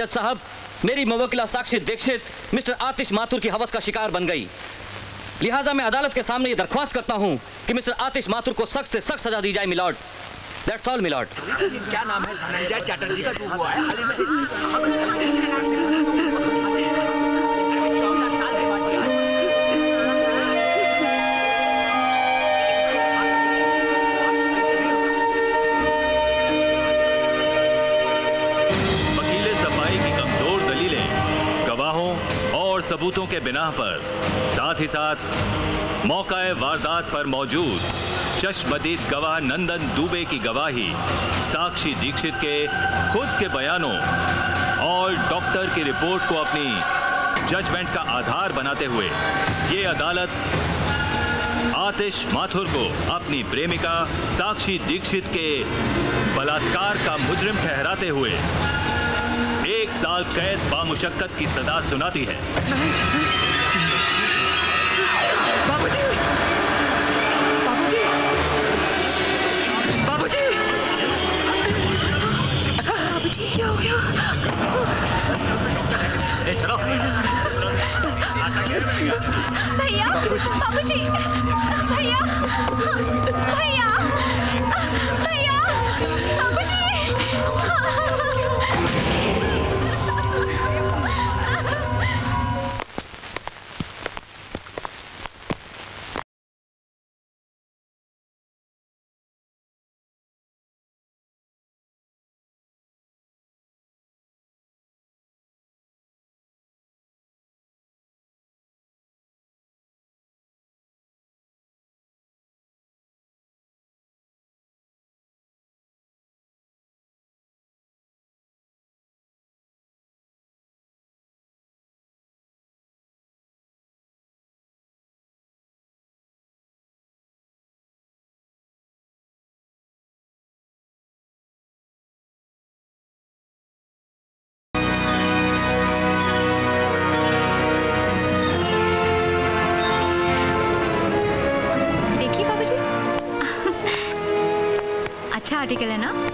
जज साहब, मेरी मुवक्किला साक्षी दीक्षित मिस्टर आतिश माथुर की हवस का शिकार बन गई। लिहाजा मैं अदालत के सामने ये दरख्वास्त करता हूँ कि मिस्टर आतिश माथुर को सख्त से सख्त सजा दी जाए, मिलॉर्ड। That's all milord. क्या नाम है? धनंजय चैटर्जी का जो हुआ है? के बिना पर, साथ ही साथ मौका वारदात पर मौजूद चश्मदीद गवाह नंदन दुबे की गवाही, साक्षी दीक्षित के खुद के बयानों और डॉक्टर की रिपोर्ट को अपनी जजमेंट का आधार बनाते हुए, ये अदालत आतिश माथुर को अपनी प्रेमिका साक्षी दीक्षित के बलात्कार का मुजरिम ठहराते हुए साल कैद बामुशक्कत की सजा सुनाती है। बाबूजी! बाबूजी! बाबूजी! बाबूजी क्या हो गया? ए, चलो। भैया बाबूजी भैया भैया भैया बाबूजी! अच्छा आर्टिकल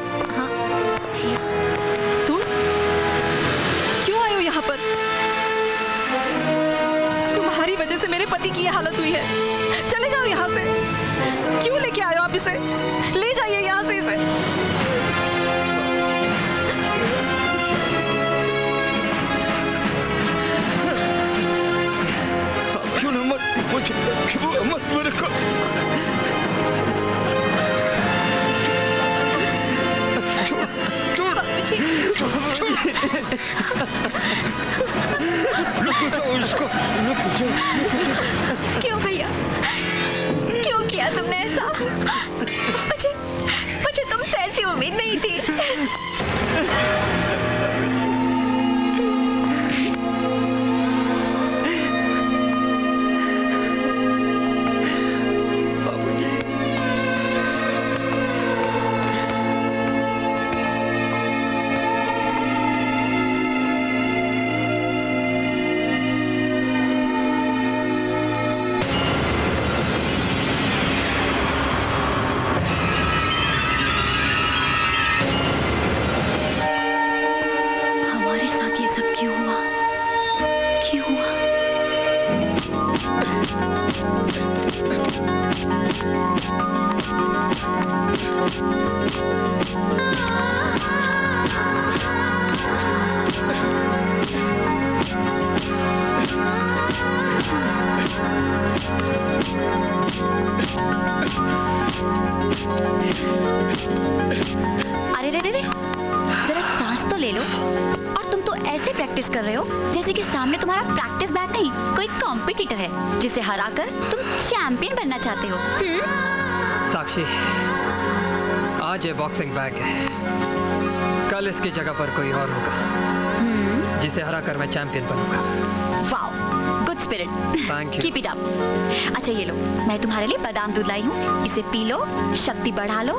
इसे पी लो शक्ति बढ़ा लो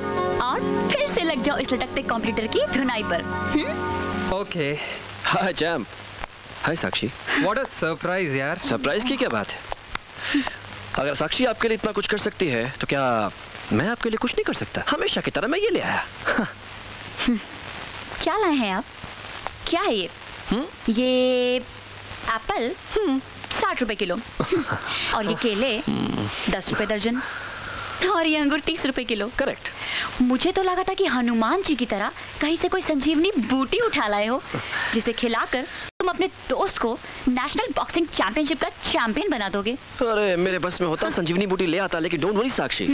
और फिर से लग जाओ इस लटकते कंप्यूटर की धुनाई पर। हम्म? Okay. Hi Jam. Hi Sakshi. What a surprise यार। सरप्राइज़ की क्या बात है? अगर साक्षी आपके लिए इतना कुछ कर सकती है तो क्या मैं आपके लिए कुछ नहीं कर सकता? हमेशा की तरह मैं ये ले आया। क्या लाए हैं आप? क्या है ये? ये एप्पल साठ रुपए किलो। और ये केले। दस रुपए दर्जन। और ये अंगूर तीस रुपए किलो। करेक्ट मुझे तो लगा था कि हनुमान जी की तरह कहीं से कोई संजीवनी बूटी उठा लाए हो जिसे खिलाकर तुम अपने दोस्त को नेशनल बॉक्सिंग चैंपियनशिप का चैंपियन बना दोगे। अरे मेरे बस में होता संजीवनी बूटी ले आता लेकिन डोंट वरी साक्षी।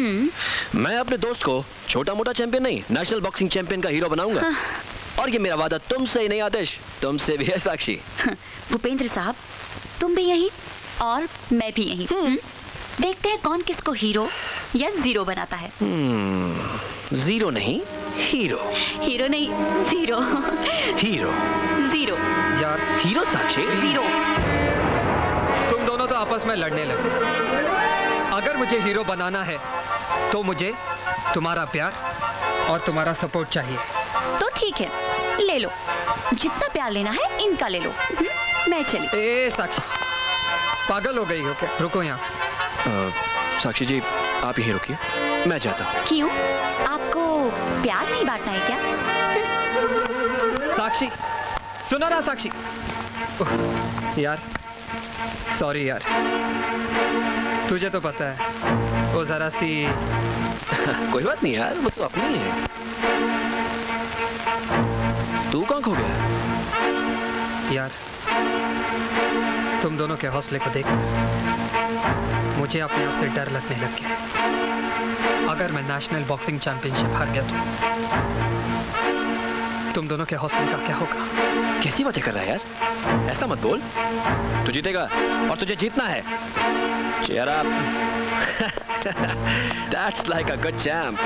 मैं अपने दोस्त को छोटा मोटा चैंपियन नहीं नेशनल बॉक्सिंग चैंपियन का हीरो बनाऊँगा। और ये मेरा वादा तुमसे ही नहीं आदेश। तुमसे भी है साक्षी। भूपेंद्र साहब तुम भी यही और मैं भी यही। हम्म? देखते हैं कौन किसको हीरो या ज़ीरो बनाता है। ज़ीरो नहीं हीरो। हीरो नहीं ज़ीरो। हीरो। ज़ीरो। यार हीरो साक्षी? ज़ीरो। तुम दोनों तो आपस में लड़ने लगे। अगर मुझे हीरो बनाना है तो मुझे तुम्हारा प्यार और तुम्हारा सपोर्ट चाहिए। तो ठीक है ले लो। जितना प्यार लेना है इनका ले लो। हम्म, मैं चली। ए साक्षी पागल हो गई हो क्या? रुको यहाँ। साक्षी जी आप यहीं रुकिए। मैं जाता हूँ। क्यों? आपको प्यार नहीं बांटना है क्या? साक्षी सुनो ना साक्षी। यार सॉरी यार। तुझे तो पता है वो जरा सी कोई बात नहीं यार वो तो अपनी है। तू कहाँ खो गया? यार तुम दोनों के हौसले को देख मुझे अपने आप से डर लगने लग गया। अगर मैं नेशनल बॉक्सिंग चैंपियनशिप हार गया तो तुम दोनों के हौसले का क्या होगा? कैसी बातें कर रहा है यार? ऐसा मत बोल। तू जीतेगा और तुझे जीतना है। Up. That's like a good champ.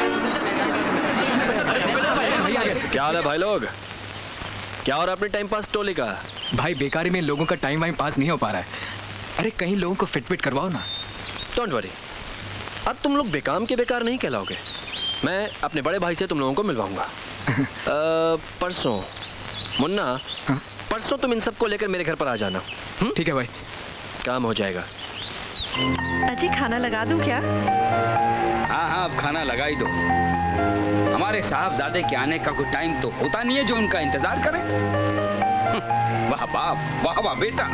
क्या हाल है भाई लोग? क्या हो रहा है अपने टाइम पास टोली का? भाई बेकारी में लोगों का टाइम वाइम पास नहीं हो पा रहा है। अरे कहीं लोगों को फिट फिट करवाओ ना। डोंट वरी अब तुम लोग बेकाम के बेकार नहीं कहलाओगे। मैं अपने बड़े भाई से तुम लोगों को मिलवाऊँगा। परसों। मुन्ना हाँ? परसों तुम इन सबको लेकर मेरे घर पर आ जाना। हम्म? ठीक है भाई। काम हो जाएगा। अजी खाना लगा दूँ क्या? हाँ हाँ अब खाना लगा ही दो। हमारे साहबजादे के आने का कोई टाइम तो होता नहीं है जो उनका इंतज़ार करें। वाह बाप वाह वाह बेटा।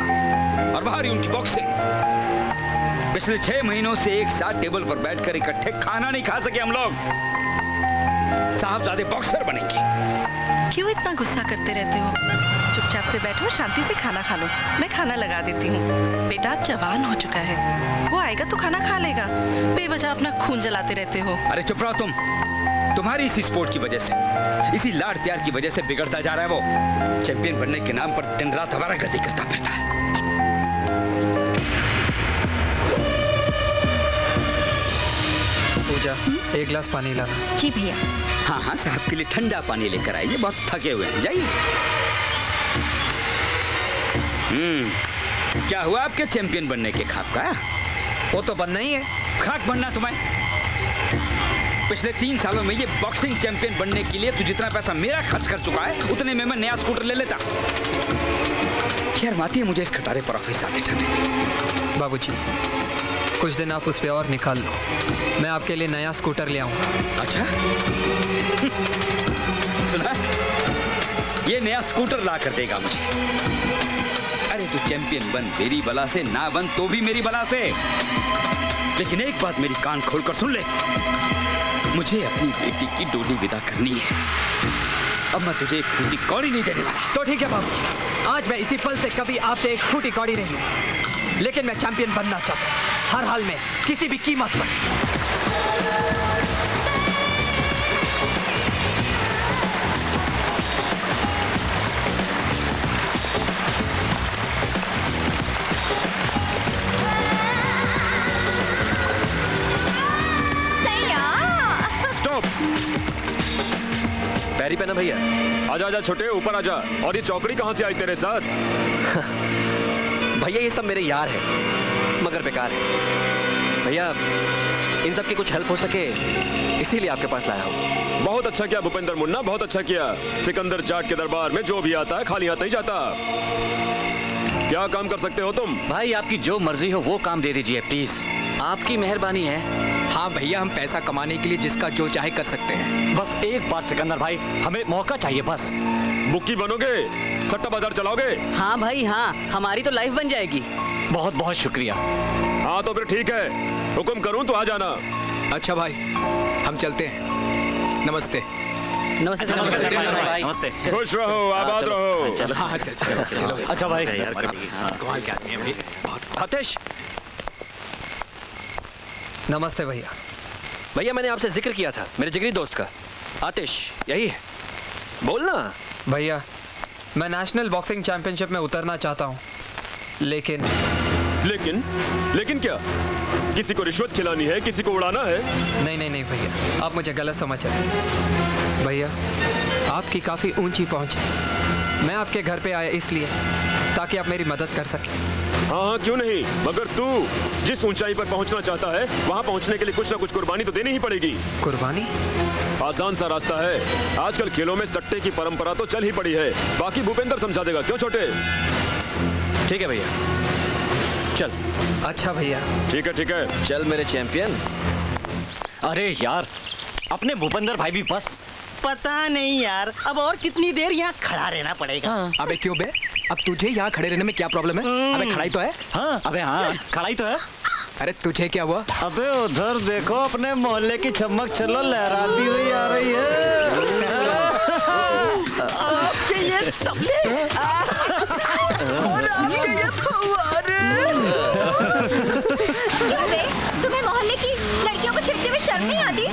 और बाहर ही उनकी बॉक्सिंग पिछले छह महीनों से एक साथ टेबल पर बैठकर इकट्ठे खाना नहीं खा सके हम लोग। साहबजादे बॉक्सर बनेंगे। क्यों इतना गुस्सा करते रहते हो? चुपचाप से बैठो शांति से खाना खा लो। मैं खाना लगा देती हूँ। बेटा अब जवान हो चुका है। वो आएगा तो खाना खा लेगा। बेवजह अपना खून जलाते रहते हो। अरे चुप रहो तुम। तुम्हारी इसी स्पोर्ट की वजह से इसी लाड प्यार की वजह से बिगड़ता जा रहा है वो। चैंपियन बनने के नाम पर दिन रात हमारा गर्दी करता फिरता है। पूजा एक गिलास पानी लाना। जी भैया। हाँ हाँ साहब के लिए ठंडा पानी लेकर आइए बहुत थके हुए हैं। जाइए। हम्म क्या हुआ आपके चैंपियन बनने के खाक का? वो तो बनना ही है। खाक बनना तुम्हें? पिछले तीन सालों में ये बॉक्सिंग चैंपियन बनने के लिए तू जितना पैसा मेरा खर्च कर चुका है उतने में मैं नया स्कूटर ले लेता। शर्म आती है मुझे इस खटारे पर ऑफ़िस आते जाते बाबूजी कुछ दिन आप उस पर और निकाल लो। मैं आपके लिए नया स्कूटर ले आऊँगा अच्छा? सुना? ये नया स्कूटर ला कर देगा मुझे। अरे तू चैंपियन बन, मेरी बला से ना बन तो भी मेरी बला से। लेकिन एक बात मेरी कान खोलकर सुन ले। मुझे अपनी बेटी की डोली विदा करनी है। अब मैं तुझे एक फूटी कौड़ी नहीं देने वाला। तो ठीक है बाबूजी आज मैं इसी पल से कभी आपसे एक फूटी कौड़ी नहीं लेकिन मैं चैंपियन बनना चाहता हूँ। हर हाल में किसी भी कीमत पर। पैरी पहना भैया। आजा आजा छोटे ऊपर आजा। और ये चौकड़ी कहाँ से आई तेरे साथ? भैया ये सब मेरे यार है। मगर बेकार है। भैया इन सब की कुछ हेल्प हो सके इसीलिए आपके पास लाया हूँ। बहुत अच्छा किया भूपेंद्र मुन्ना बहुत अच्छा किया। सिकंदर जाट के दरबार में जो भी आता है खाली आता ही जाता। क्या काम कर सकते हो तुम? भाई आपकी जो मर्ज़ी हो वो काम दे दीजिए प्लीज़ आपकी मेहरबानी है। हाँ भैया हम पैसा कमाने के लिए जिसका जो चाहे कर सकते हैं। बस एक बार सिकंदर भाई हमें मौका चाहिए बस। बुक्की बनोगे? सट्टा बाज़ार चलाओगे? हाँ भाई हाँ हमारी तो लाइफ बन जाएगी। बहुत बहुत शुक्रिया। हाँ तो फिर ठीक है। हुक्म करूँ तो आ जाना। अच्छा भाई हम चलते हैं। नमस्ते। नमस्ते नमस्ते खुश रहो आबाद रहो। हाँ चलो चलो अच्छा भाई कमाल के आदमी है भाई आतिश। नमस्ते भैया। भैया मैंने आपसे ज़िक्र किया था मेरे जिगरी दोस्त का। आतिश यही है। बोलना। भैया मैं नेशनल बॉक्सिंग चैंपियनशिप में उतरना चाहता हूँ। लेकिन लेकिन लेकिन क्या? किसी को रिश्वत खिलानी है किसी को उड़ाना है? नहीं नहीं नहीं भैया आप मुझे गलत समझ रहे भैया आपकी काफ़ी ऊँची पहुँच है। मैं आपके घर पे आया इसलिए ताकि आप मेरी मदद कर सकें। हाँ हाँ क्यों नहीं? मगर तू जिस ऊंचाई पर पहुँचना चाहता है वहाँ पहुँचने के लिए कुछ ना कुछ कुर्बानी तो देनी ही पड़ेगी। कुर्बानी? आसान सा रास्ता है। आजकल खेलों में सट्टे की परंपरा तो चल ही पड़ी है। बाकी भूपेंद्र समझा देगा क्यों छोटे? ठीक है भैया। चल। अच्छा भैया। ठीक है ठीक है। चल मेरे चैंपियन। अरे यार अपने भूपेंद्र भाई भी बस। पता नहीं यार अब और कितनी देर यहाँ खड़ा रहना पड़ेगा? हाँ। अबे क्यों बे? अब तुझे यहाँ खड़े रहने में क्या प्रॉब्लम है? अबे खड़ाई तो है। हाँ। अबे हाँ खड़ाई तो है। अरे तुझे क्या हुआ? अबे उधर देखो अपने मोहल्ले की चमक चलो लहराती हुई आ रही है। आपके ये तबले क्यों तुम्हें मोहल्ले की लड़कियों को छेड़ते हुए शर्म नहीं आती?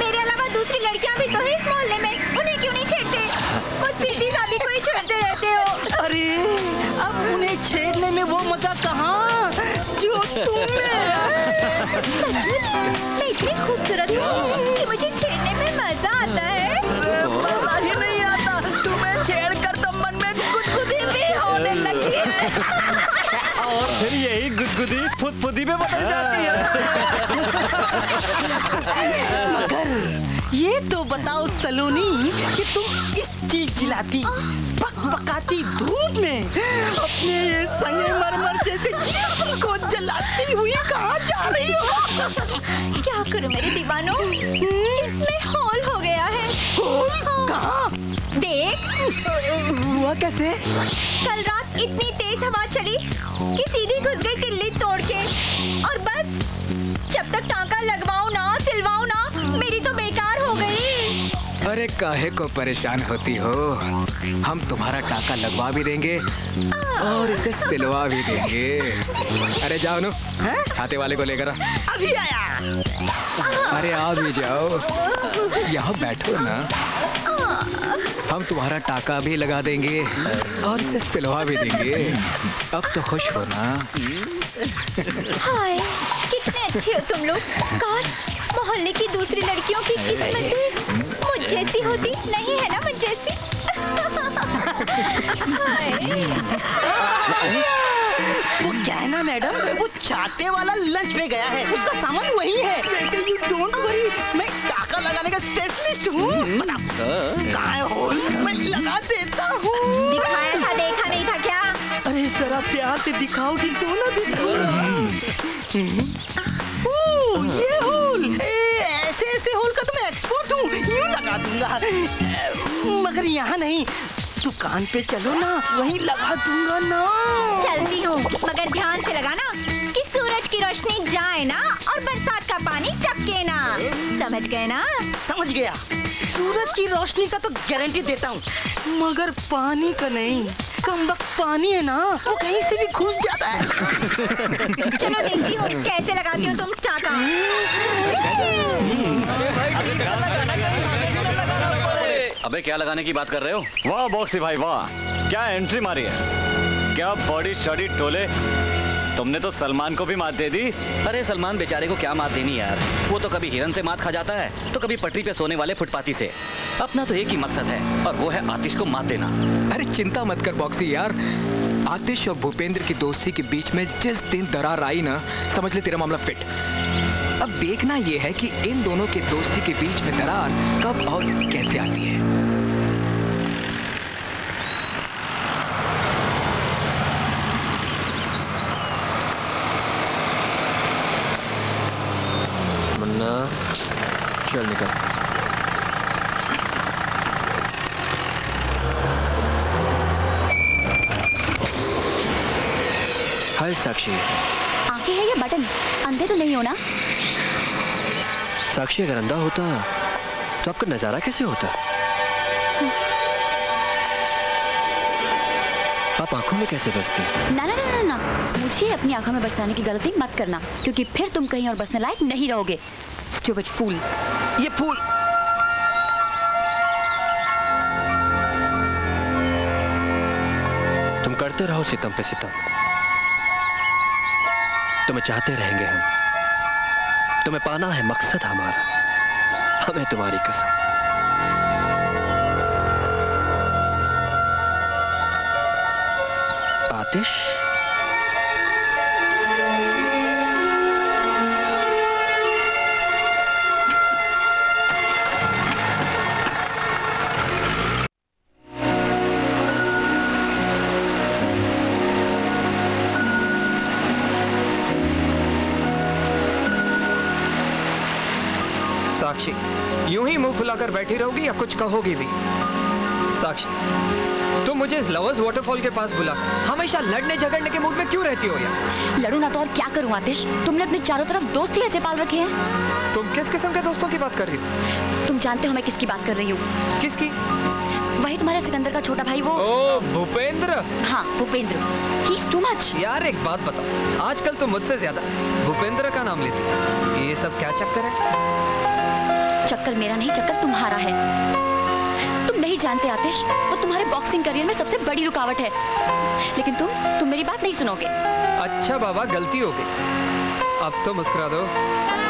मेरे अलावा दूसरी लड़कियाँ भी तो है इस मोहल्ले में। उन्हें क्यों नहीं छेड़ते? खुद सीधी सादी को ही छेड़ते रहते हो। अरे अब उन्हें छेड़ने में वो मज़ा कहाँ? जो तुम में मैं इतनी खूबसूरत हूँ। फुदी फुदफुदी में बदल जाती मगर ये तो बताओ सलोनी कि तुम किस चीज़ जिलाती पकपकाती धूप में? अपने ये संगे मरमर जैसे जिस्म को जलाती हुई कहाँ जा रही हो? क्या करूँ मेरे दीवानों? इसमें हॉल हो गया है। होल? कहाँ? देख। हुआ कैसे? कल रात इतनी तेज हवा चली कि सीधी घुस गई किल्ली तोड़ के। और बस जब तक टांका लगवाऊं अरे काहे को परेशान होती हो? हम तुम्हारा टाका लगवा भी देंगे और इसे सिलवा भी देंगे। अरे जाओ नो छाते वाले को लेकर अभी आया। अरे आ भी जाओ। यहाँ बैठो ना। हम तुम्हारा टाका भी लगा देंगे और इसे सिलवा भी देंगे। अब तो खुश हो ना? हाय कितने अच्छे हो तुम लोग। काश मोहल्ले की दूसरी लड़कियों की किस्मत भी मुझ जैसी होती नहीं है ना मुझ जैसी? वो क्या है ना मैडम? वो चाटे वाला लंच पे गया है। उसका सामान वही है। वैसे यू डोंट वरी मैं लगाने का स्पेशलिस्ट हूँ। कहाँ है होल मैं लगा देता हूँ। दिखाया था देखा नहीं था क्या? अरे जरा प्यार से दिखाओगी तो ना दिखाओ। ओह, ये होल। ए, ऐसे ऐसे होल का तो मैं एक्सपर्ट हूँ। यूँ लगा दूँगा। मगर यहाँ नहीं। दुकान पे चलो ना। वहीं लगा दूँगा ना। चलती हूँ मगर ध्यान से लगाना। कि रोशनी जाए ना और बरसात का पानी चपके ना। समझ गए ना? समझ गया। सूरज की रोशनी का तो गारंटी देता हूँ। मगर पानी का नहीं। कम वक्त पानी है ना वो कहीं से भी घुस जाता है। चलो देखती हूँ कैसे लगाती हो तुम टाका अबे क्या लगाने की बात कर रहे हो? वाह बॉक्सी भाई वाह। क्या एंट्री मारी है? क्या बॉडी शॉडी टोले? तुमने तो सलमान को भी मात दे दी। अरे सलमान बेचारे को क्या मात देनी यार? वो तो कभी हिरन से मात खा जाता है तो कभी पटरी पे सोने वाले फुटपाती से। अपना तो एक ही मकसद है और वो है आतिश को मात देना। अरे चिंता मत कर बॉक्सी यार। आतिश और भूपेंद्र की दोस्ती के बीच में जिस दिन दरार आई ना समझ ले तेरा मामला फिट अब देखना यह है कि इन दोनों के दोस्ती के बीच में दरार कब और कैसे आती है। चल निकल हाय साक्षी। आँखें है या बटन? अंधे तो नहीं हो ना? साक्षी अगर अंधा होता तो आपका नज़ारा कैसे होता? आप आँखों में कैसे बसती? ना ना ना ना ना मुझे अपनी आँखों में बसाने की गलती मत करना क्योंकि फिर तुम कहीं और बसने लायक नहीं रहोगे। स्टूपिड फूल ये फूल। तुम करते रहो सितम पे सितम। तुम्हें चाहते रहेंगे हम। तुम्हें पाना है मकसद हमारा। हमें तुम्हारी कसम। आतिश? साक्षी। यूँ ही मुँह फुलाकर बैठी रहोगी या कुछ कहोगी भी? साक्षी तुम मुझे इस लवर्स वाटरफॉल के पास बुला। हमेशा लड़ने झगड़ने के मूड में क्यों रहती हो यार? लड़ू ना तो और क्या करूँ आतिश? तुमने अपने चारों तरफ़ दोस्त ही ऐसे पाल रखे हैं? तुम किस किस्म के दोस्तों की बात कर रही हो? तुम जानते हो मैं किसकी बात कर रही हूँ। किसकी? वही तुम्हारे सिकंदर का छोटा भाई वो ओ भूपेंद्र? हाँ भूपेंद्र। ही टू मच यार एक बात बताओ। आजकल तुम मुझसे ज़्यादा भूपेंद्र का नाम लेते ये सब क्या चक्कर है? चक्कर मेरा नहीं, चक्कर तुम्हारा है। तुम नहीं जानते, आतिश, वो तुम्हारे बॉक्सिंग करियर में सबसे बड़ी रुकावट है। लेकिन तुम तुम मेरी बात नहीं सुनोगे। अच्छा बाबा, गलती हो गई। अब तो मुस्कुरा दो।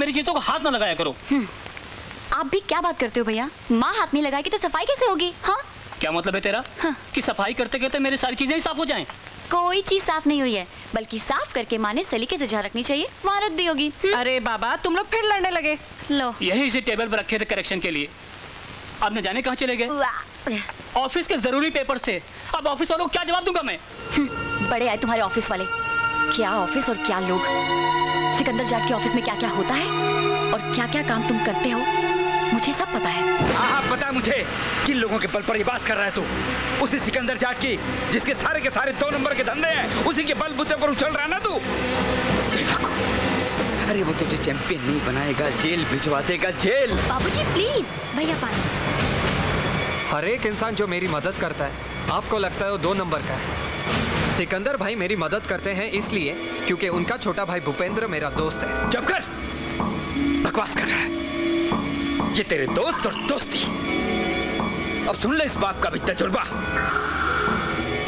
मेरी चीज़ों को हाथ ना लगाया करो। आप भी क्या बात करते हो भैया? माँ हाथ नहीं लगाएगी तो सफ़ाई कैसे होगी? हाँ? क्या मतलब है तेरा? कि सफ़ाई करते करते मेरी सारी चीज़ें ही साफ़ हो जाएँ? कोई चीज़ साफ़ नहीं हुई है बल्कि साफ़ करके माँ ने सलीके से जहाँ रखनी चाहिए वहाँ रख दी होगी अरे बाबा तुम लोग फिर लड़ने लगे। लो। यही इसी टेबल पर रखे थे करेक्शन के लिए। अब न जाने कहाँ चले गए। ऑफ़िस के ज़रूरी पेपर्स थे। अब ऑफ़िस वालों को क्या जवाब दूँगा मैं? बड़े आए तुम्हारे ऑफ़िस वाले। क्या ऑफ़िस और क्या लोग? सिकंदर जाट के ऑफ़िस में क्या क्या होता है? और क्या क्या काम तुम करते हो? मुझे सब पता है। हाँ हाँ पता है मुझे किन लोगों के बल पर ये बात कर रहा है तू। उसी सिकंदर जाट की जिसके सारे के सारे दो नंबर के धंधे हैं उसी के बल बुते पर उछल रहा है ना तू? अरे वो तुझे चैंपियन नहीं बनाएगा जेल भिजवा देगा जेल। बाबूजी प्लीज़ भैया पानी। हर एक इंसान जो मेरी मदद करता है आपको लगता है वो दो नंबर का है। सिकंदर भाई मेरी मदद करते हैं इसलिए क्योंकि उनका छोटा भाई भूपेंद्र मेरा दोस्त है। जब कर। बकवास कर रहा है। ये तेरे दोस्त और दोस्ती। अब सुन ले इस बाप का भी तजुर्बा।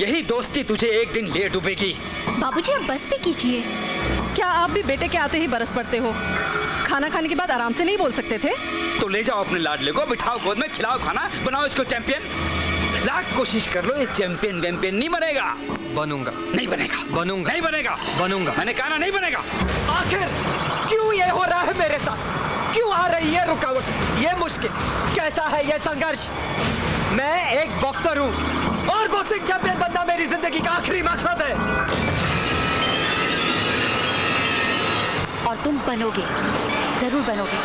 यही दोस्ती तुझे एक दिन ले डूबेगी। बाबूजी आप बस भी कीजिए। क्या आप भी बेटे के आते ही बरस पड़ते हो? खाना खाने के बाद आराम से नहीं बोल सकते थे? तो ले जाओ अपने लाडले को बिठाओ गोद में खिलाओ खाना बनाओ इसको चैंपियन। लाख कोशिश कर लो ये चैंपियन वैम्पियन नहीं बनेगा। बनूँगा। नहीं बनेगा। बनूँगा। नहीं बनेगा। बनूँगा। मैंने कहा ना नहीं बनेगा। आखिर क्यों ये हो रहा है मेरे साथ? क्यों आ रही है रुकावट? ये मुश्किल। कैसा है ये संघर्ष? मैं एक बॉक्सर हूँ और बॉक्सिंग चैंपियन बनना मेरी ज़िंदगी का आखिरी मकसद है। और तुम बनोगे ज़रूर बनोगे।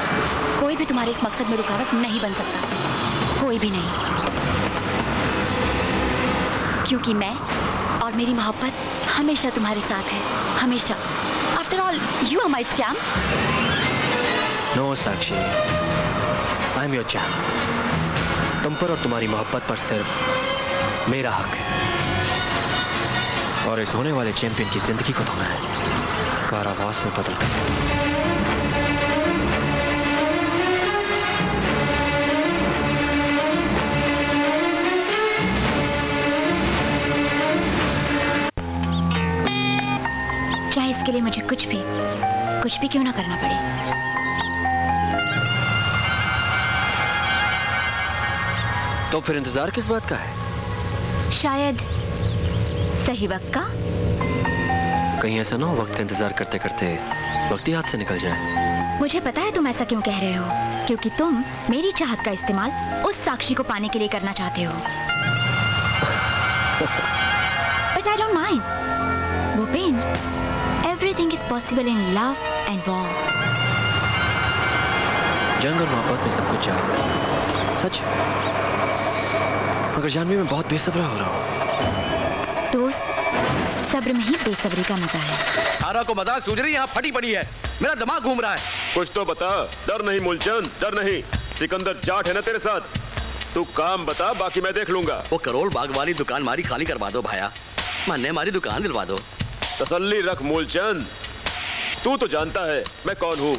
कोई भी तुम्हारे इस मकसद में रुकावट नहीं बन सकता। कोई भी नहीं। क्योंकि मैं और मेरी मोहब्बत हमेशा तुम्हारे साथ है, हमेशा। After all you are my champ no Sakshi I am your champ तुम पर और तुम्हारी मोहब्बत पर सिर्फ़ मेरा हक है। और इस होने वाले चैंपियन की ज़िंदगी को तो मैं कारावास में बदल कर। इसके लिए मुझे कुछ भी कुछ भी क्यों ना करना पड़े? तो फिर इंतज़ार किस बात का है? शायद सही वक्त का? कहीं ऐसा ना हो वक्त का इंतज़ार करते करते वक्त ही हाथ से निकल जाए। मुझे पता है तुम ऐसा क्यों कह रहे हो क्योंकि तुम मेरी चाहत का इस्तेमाल उस साक्षी को पाने के लिए करना चाहते हो। But I don't mind Bhupendra everything is possible in love and war जंग और मोहब्बत में सब कुछ जायज़ है। सच मगर जानवी मैं बहुत बेसब्रा हो रहा हूँ। दोस्त सब्र में ही बेसब्री का मज़ा है। तारा को मज़ाक सूझ रही यहाँ फटी पड़ी है। मेरा दिमाग घूम रहा है। कुछ तो बता। डर नहीं मूलचंद। डर नहीं। सिकंदर जाट है ना तेरे साथ? तू काम बता बाकी मैं देख लूँगा। वो करोड़ बाग वाली दुकान मारी खाली करवा दो भाया। मन्ने हमारी दुकान दिलवा दो। तसल्ली रख मूलचंद। तू तो जानता है मैं कौन हूँ।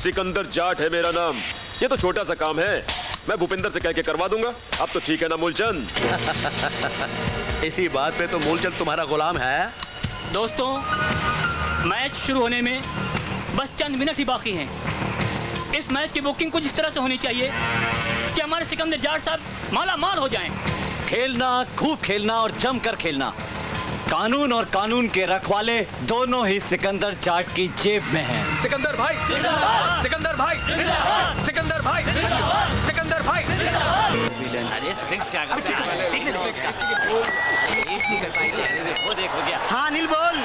सिकंदर जाट है मेरा नाम। ये तो छोटा सा काम है। मैं भूपिंदर से कह के करवा दूँगा। अब तो ठीक है ना मूलचंद? इसी बात पे तो मूलचंद तुम्हारा गुलाम है। दोस्तों मैच शुरू होने में बस चंद मिनट ही बाकी हैं। इस मैच की बुकिंग कुछ इस तरह से होनी चाहिए कि हमारे सिकंदर जाट साहब माला माल हो जाएँ। खेलना खूब खेलना और जमकर खेलना। कानून और कानून के रखवाले दोनों ही सिकंदर जाट की जेब में हैं। सिकंदर भाई सिकंदर भाई सिकंदर भाई सिकंदर भाई। अरे सिंह से आगे। वो देखो गया हाँ अनिल बोल।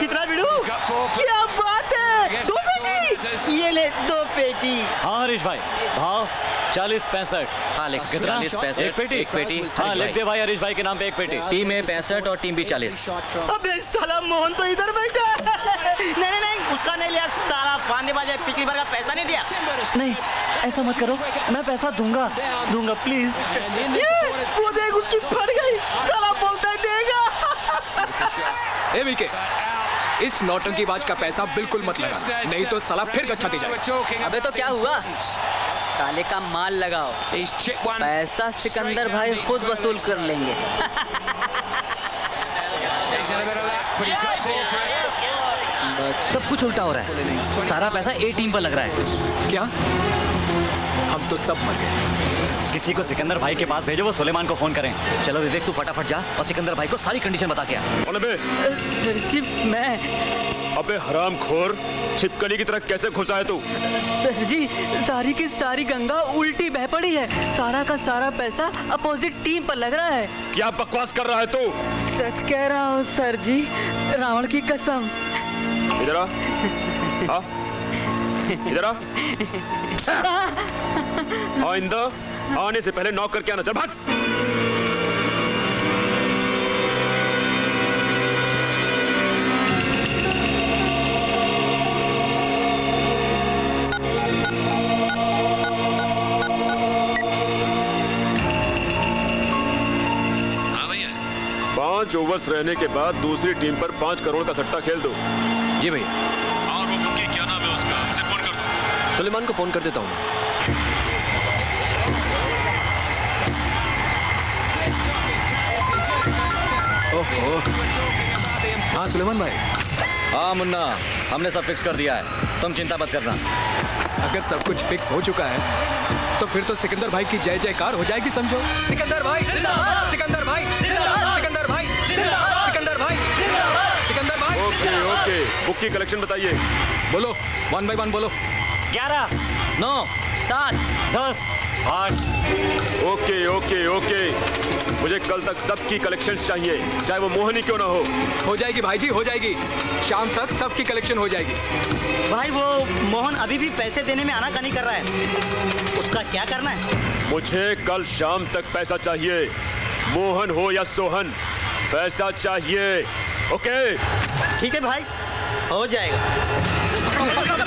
कितना बिड़ू क्या बात है? दो पेटी? ये ले दो पेटी। हाँ हरीश भाई भाव चालीस पैंसठ। हाँ लिख कितना? 40 पैंसठ, एक पेटी? एक पेटी, हाँ लिख दे भाई हरीश भाई के नाम पे एक पेटी। टीम में पैंसठ और टीम भी चालीस। अबे साला मोहन तो इधर बैठा है। नहीं नहीं नहीं उसका नहीं लिया साला फांदे बाजे पिछली बार का पैसा नहीं दिया। नहीं ऐसा मत करो मैं पैसा दूँगा। दूँगा प्लीज़ ये, वो देख उसकी फट गई। साला बोलता है देगा। ए विके इस नौटंकीबाज का पैसा बिल्कुल मत लगा नहीं तो साला फिर गच्छा दे जाएगा। अबे तो क्या हुआ? ताले का माल लगाओ। पैसा सिकंदर भाई खुद वसूल कर लेंगे। सब कुछ उल्टा हो रहा है। सारा पैसा ए टीम पर लग रहा है। क्या? हम तो सब मर गए। किसी को सिकंदर भाई के पास भेजो वो सुलेमान को फ़ोन करें। चलो विवेक तू फटाफट जा और सिकंदर भाई को सारी कंडीशन बता के? मैं अबे हराम खोर छिपकली की तरह कैसे घुसा है तू? सर जी सारी की सारी गंगा उल्टी बह पड़ी है। सारा का सारा पैसा अपोजिट टीम पर लग रहा है। क्या बकवास कर रहा है तू? सच कह रहा हूँ सर जी रावण की कसम। इधर आ। आ। इधर आ। आइंदा आने से पहले नॉक करके आना चल भाग। पाँच ओवर्स रहने के बाद दूसरी टीम पर पाँच करोड़ का सट्टा खेल दो। जी भैया। और वो बुकी क्या नाम है उसका? उसे फ़ोन कर दो। सुलेमान को फ़ोन कर देता हूँ। ओहो। हाँ सुलेमान भाई। हाँ मुन्ना हमने सब फिक्स कर दिया है। तुम चिंता मत करना। अगर सब कुछ फिक्स हो चुका है तो फिर तो सिकंदर भाई की जय जयकार हो जाएगी समझो। सिकंदर भाई सिकंदर भाई सिकंदर भाई सिकंदर भाई सिकंदर भाई। Okay okay. बुक की कलेक्शन बताइए। बोलो वन बाई वन बोलो। ग्यारह। नौ सात दस। आठ। Okay okay okay. मुझे कल तक सबकी कलेक्शन चाहिए चाहे वो मोहनी क्यों ना हो। हो जाएगी भाई जी हो जाएगी। शाम तक सबकी कलेक्शन हो जाएगी। भाई वो मोहन अभी भी पैसे देने में आना आनाकानी कर रहा है। उसका क्या करना है? मुझे कल शाम तक पैसा चाहिए। मोहन हो या सोहन पैसा चाहिए। ओके? ठीक है भाई हो जाएगा।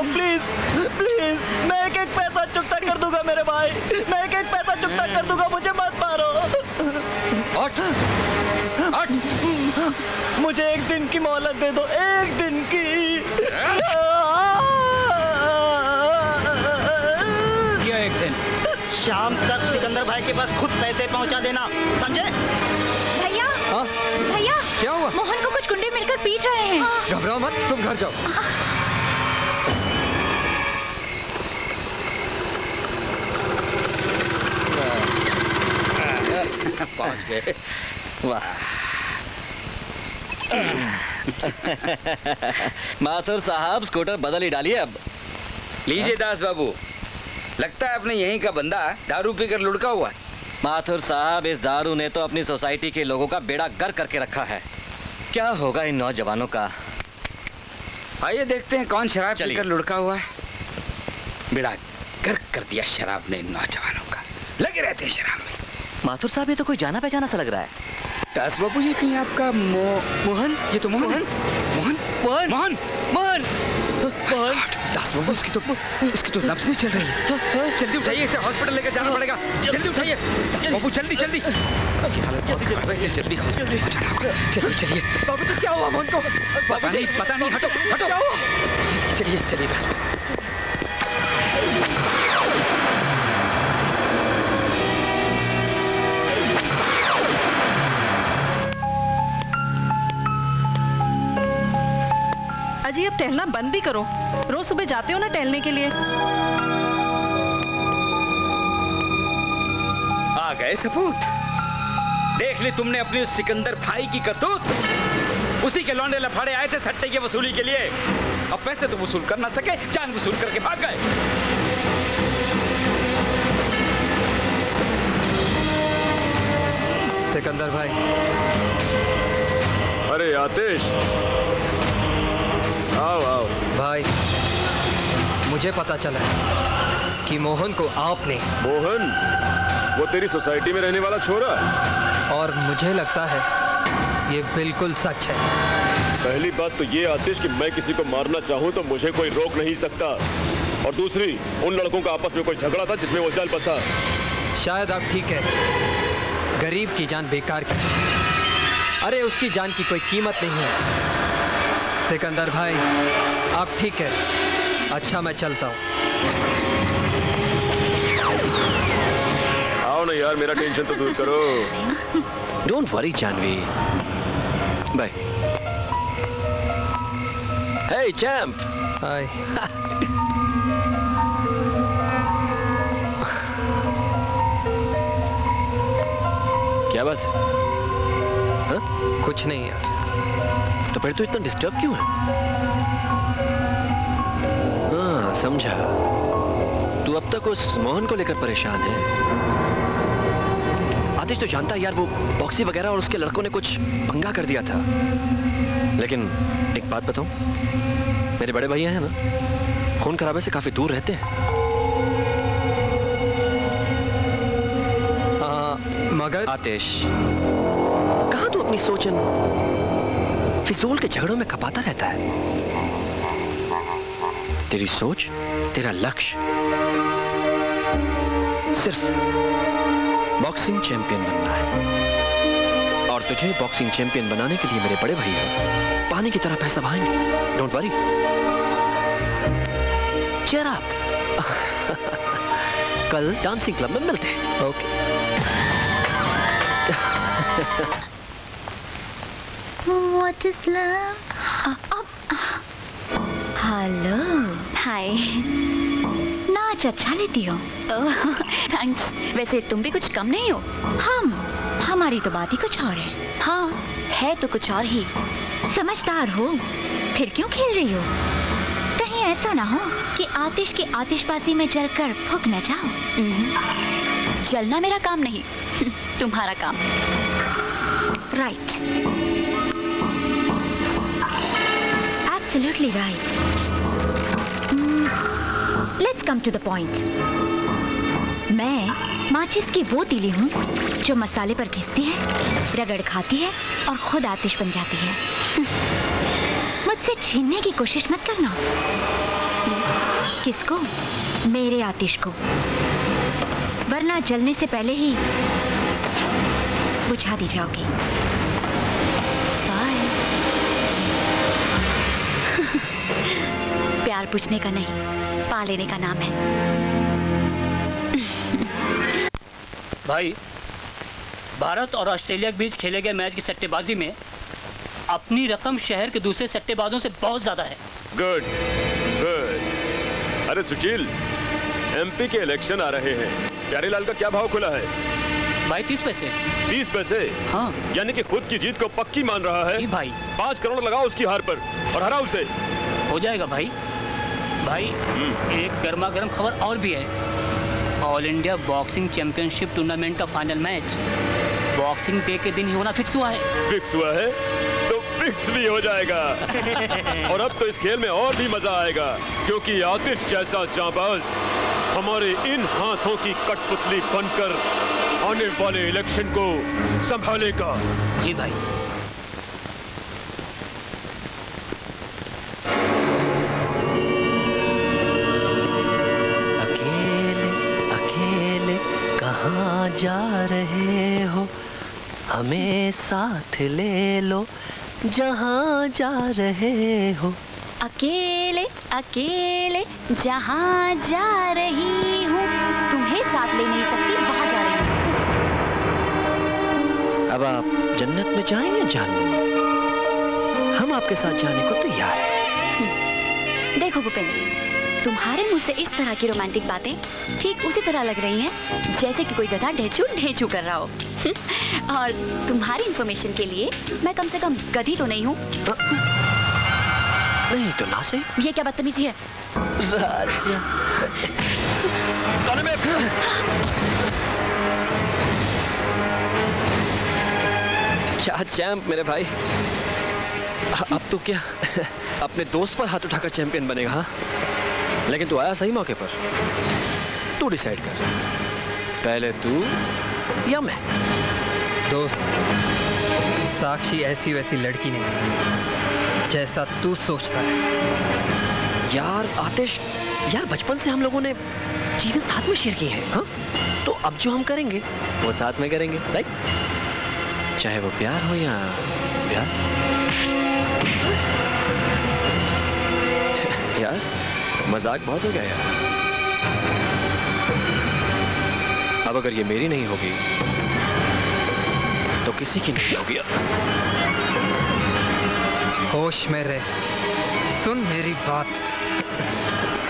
दो प्लीज़ प्लीज़ मैं एक एक पैसा चुकता कर दूँगा मेरे भाई। मैं एक एक पैसा चुकता कर दूँगा मुझे मत मारो। मुझे एक दिन की मोहलत दे दो एक दिन की। ये एक दिन। शाम तक सिकंदर भाई के पास खुद पैसे पहुँचा देना समझे? भैया भैया क्या हुआ? मोहन को कुछ गुंडे मिलकर पीट रहे हैं। घबराओ मत तुम घर जाओ। पहुँच गए। वाह। माथुर साहब स्कूटर बदल ही डालिए अब। लीजिए दास बाबू। लगता है अपने यहीं का बंदा दारू पीकर लुढ़का हुआ है। माथुर साहब इस दारू ने तो अपनी सोसाइटी के लोगों का बेड़ा गर करके रखा है। क्या होगा इन नौजवानों का? आइए देखते हैं कौन शराब। पीकर लुढ़का हुआ है। बेड़ा गर्क कर दिया शराब ने इन नौजवानों का। लगे रहते हैं शराब में। माथुर साहब ये तो कोई जाना पहचाना सा लग रहा है। दास बाबू ये कहीं आपका मो मोहन? ये तो मोहन है। मोहन? मोहन? मोहन? मोहन? मोहन? दास बाबू इसकी तो इसकी तो नब्ज नहीं चल रही। है जल्दी उठाइए इसे हॉस्पिटल लेकर जाना पड़ेगा। जल्दी उठाइए। दास बाबू जल्दी जल्दी। इसकी हालत बहुत खराब है इसे जल्दी होगा। चलिए चलिए। बाबू तो क्या हुआ मोहन को? पता नहीं पता नहीं हटो हटो। चलिए चलिए दास बाबू। अजी अब टहलना बंद भी करो। रोज सुबह जाते हो ना टहलने के लिए? आ गए सपूत। देख ली तुमने अपने उस सिकंदर भाई की करतूत। उसी के लौंडे लफाड़े आए थे सट्टे की वसूली के लिए। अब पैसे तो वसूल कर ना सके जान वसूल करके भाग गए। सिकंदर भाई। अरे आतिश आओ आओ। भाई मुझे पता चला है कि मोहन को आपने मोहन वो तेरी सोसाइटी में रहने वाला छोरा है। और मुझे लगता है ये बिल्कुल सच है। पहली बात तो ये आतिश कि मैं किसी को मारना चाहूँ तो मुझे कोई रोक नहीं सकता। और दूसरी उन लड़कों का आपस में कोई झगड़ा था जिसमें वो चल बसा शायद आप ठीक है। गरीब की जान बेकार की। अरे उसकी जान की कोई कीमत नहीं है। सिकंदर भाई आप ठीक है। अच्छा मैं चलता हूँ। आओ ना यार मेरा टेंशन तो दूर करो। Don't worry Janvi bye hey champ hi क्या बात? है हाँ? कुछ नहीं यार। तो फिर तो इतना डिस्टर्ब क्यों है? हाँ समझा। तू अब तक उस मोहन को लेकर परेशान है। आतिश तो जानता है यार वो बॉक्सी वगैरह और उसके लड़कों ने कुछ पंगा कर दिया था। लेकिन एक बात बताऊँ मेरे बड़े भैया हैं ना खून खराबे से काफ़ी दूर रहते हैं। आ, मगर आतिश कहा तू अपनी सोचन फिजूल के झगड़ों में खपाता रहता है। तेरी सोच, तेरा लक्ष्य। सिर्फ़ बॉक्सिंग चैंपियन बनना है। और तुझे बॉक्सिंग चैंपियन बनाने के लिए मेरे बड़े भैया पानी की तरह पैसा बहाएँगे। डोंट वरी चेयर कल डांसिंग क्लब में मिलते हैं। Okay Is love? Hello hi नाच अच्छा लेती हो। थैंक्स वैसे तुम भी कुछ कम नहीं हो। हम हमारी तो बात ही कुछ और है। हाँ है तो कुछ और ही। समझदार हो। फिर क्यों खेल रही हो? कहीं ऐसा ना हो कि आतिश की आतिशबाजी में जलकर फूक न जाओ। जलना मेरा काम नहीं तुम्हारा काम। Right Absolutely right. Hmm, let's come to the point. मैं माचिस की वो तीली हूँ जो मसाले पर घिसती है रगड़ खाती है और खुद आतिश बन जाती है। मुझसे छीनने की कोशिश मत करना। किसको? मेरे आतिश को। वरना जलने से पहले ही बुझा दी जाओगी। प्यार पूछने का नहीं पा लेने का नाम है। भाई भारत और ऑस्ट्रेलिया के बीच खेले गए मैच की सट्टेबाजी में अपनी रकम शहर के दूसरे सट्टेबाजों से बहुत ज़्यादा है। गुड गुड अरे सुशील एमपी के इलेक्शन आ रहे हैं। प्यारेलाल का क्या भाव खुला है? भाई तीस पैसे। तीस पैसे? हाँ। यानी कि खुद की जीत को पक्की मान रहा है? भाई। पाँच करोड़ लगाओ उसकी हार पर और हराओ उसे। हो जाएगा भाई। भाई एक गर्मा गर्म खबर और भी है। All India boxing championship tournament का फाइनल मैच बॉक्सिंग डे के दिन ही होना फिक्स हुआ है। फिक्स हुआ है तो फिक्स भी हो जाएगा। और अब तो इस खेल में और भी मज़ा आएगा क्योंकि आतिश जैसा जाबाज हमारे इन हाथों की कठपुतली बनकर आने वाले इलेक्शन को संभालेगा। जी भाई। जा रहे हो हमें साथ ले लो जहाँ जा रहे हो। अकेले अकेले जहाँ जा रही हूँ तुम्हें साथ ले नहीं सकती वहाँ जा रही हूँ। अब आप जन्नत में जाएँगे जानू? हम आपके साथ जाने को तैयार हैं। देखो भूपेंद्र तुम्हारे मुँह से इस तरह की रोमांटिक बातें ठीक उसी तरह लग रही हैं जैसे कि कोई गधा ढेचू ढेचू कर रहा हो। और तुम्हारी इंफॉर्मेशन के लिए मैं कम से कम गधी तो नहीं हूँ। नहीं तो ना सही। ये क्या बदतमीजी है? क्या चैंप मेरे भाई? अब तो क्या? अपने दोस्त पर हाथ उठाकर चैंपियन बनेगा हाँ? लेकिन तू आया सही मौके पर। तू डिसाइड कर। पहले तू या मैं? दोस्त साक्षी ऐसी वैसी लड़की नहीं जैसा तू सोचता है। यार आतिश यार बचपन से हम लोगों ने चीज़ें साथ में शेयर की हैं हाँ? तो अब जो हम करेंगे वो साथ में करेंगे राइट चाहे वो प्यार हो या प्यार। यार मज़ाक बहुत हो गया यार। अब अगर ये मेरी नहीं होगी तो किसी की नहीं होगी। होश में रह। सुन मेरी बात।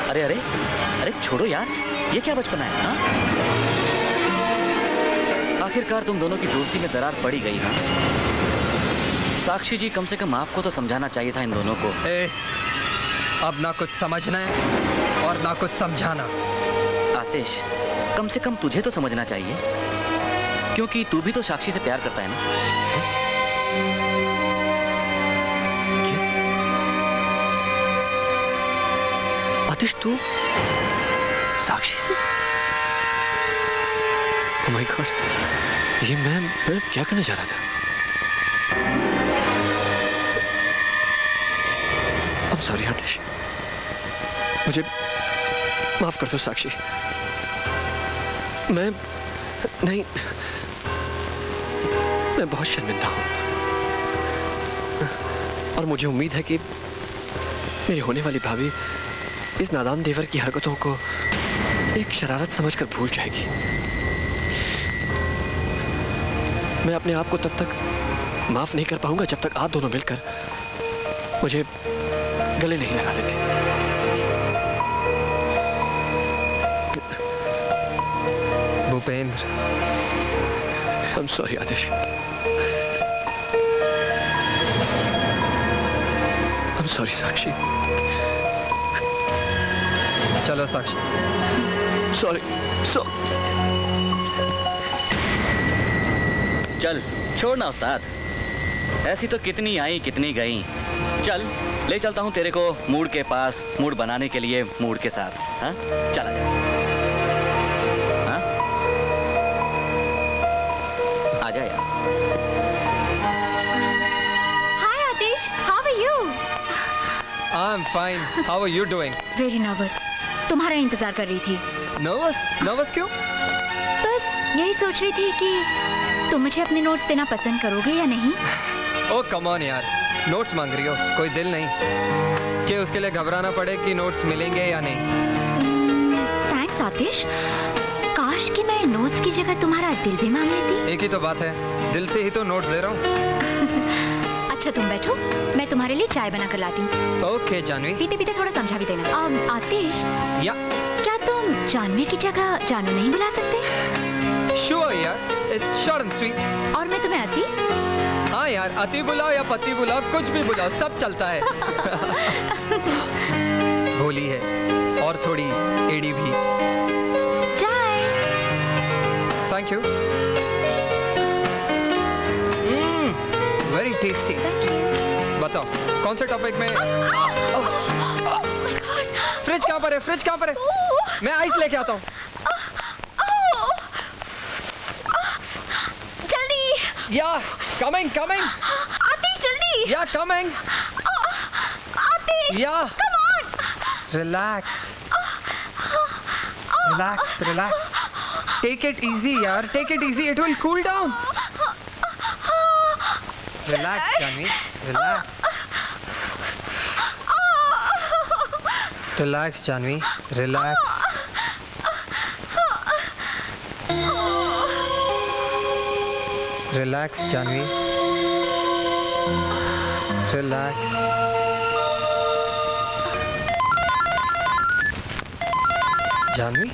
अरे अरे अरे छोड़ो यार। ये क्या बचपना है हाँ? आखिरकार तुम दोनों की दोस्ती में दरार पड़ी गई ना साक्षी जी कम से कम आपको तो समझाना चाहिए था इन दोनों को। ए, अब ना कुछ समझना है और ना कुछ समझाना। आतिश कम से कम तुझे तो समझना चाहिए। क्योंकि तू भी तो साक्षी से प्यार करता है ना? आतिश तू साक्षी से? Oh my God, ये मैं मैं क्या करने जा रहा था? I'm sorry आतिश। मुझे माफ़ कर दो, साक्षी। मैं, नहीं, मैं बहुत शर्मिंदा हूँ। और मुझे उम्मीद है कि मेरी होने वाली भाभी इस नादान देवर की हरकतों को एक शरारत समझकर भूल जाएगी। मैं अपने आप को तब तक माफ़ नहीं कर पाऊँगा जब तक आप दोनों मिलकर मुझे गले नहीं लगा देते Bhupendra I'm sorry, Atish I'm sorry, साक्षी चलो साक्षी। सॉरी सो चल छोड़ना उस्ताद। ऐसी तो कितनी आई कितनी गई। चल ले चलता हूँ तेरे को मूड के पास मूड बनाने के लिए मूड के साथ हाँ? चला जा। Atish how are you I am fine how are you doing very nervous तुम्हारा इंतज़ार कर रही थी। नर्वस नर्वस क्यों? बस यही सोच रही थी कि तुम मुझे अपने नोट्स देना पसंद करोगे या नहीं? ओ कम ऑन यार। नोट्स मांग रही हो। कोई दिल नहीं। कि उसके लिए घबराना पड़े कि नोट्स मिलेंगे या नहीं। थैंक्स आतिश काश कि मैं नोट्स की जगह तुम्हारा दिल भी मांग लेती? एक ही तो बात है। दिल से ही तो नोट्स दे रहा हूँ। अच्छा तुम बैठो। मैं तुम्हारे लिए चाय बना कर लाती हूँ। ओके जानवी। पीते पीते थोड़ा समझा भी देना। आतिश। या। क्या तुम जानवी की जगह जानू नहीं बुला सकते? श्योर यार। इट्स शॉर्ट एंड स्वीट और मैं तुम्हें अति हाँ यार अति बुलाओ या पति बुलाओ कुछ भी बुलाओ सब चलता है। भोली है और थोड़ी एड़ी भी। थैंक यू वेरी टेस्टी बताओ कौन से टॉपिक में फ्रिज कहाँ पर है फ्रिज कहाँ पर है मैं आइस लेके आता हूँ जल्दी या कमिंग कमिंग आतिश जल्दी yeah coming Atish yeah come on relax relax relax it easy यार take it easy it will cool down relax Janvi relax relax Janvi relax relax Janvi relax Janvi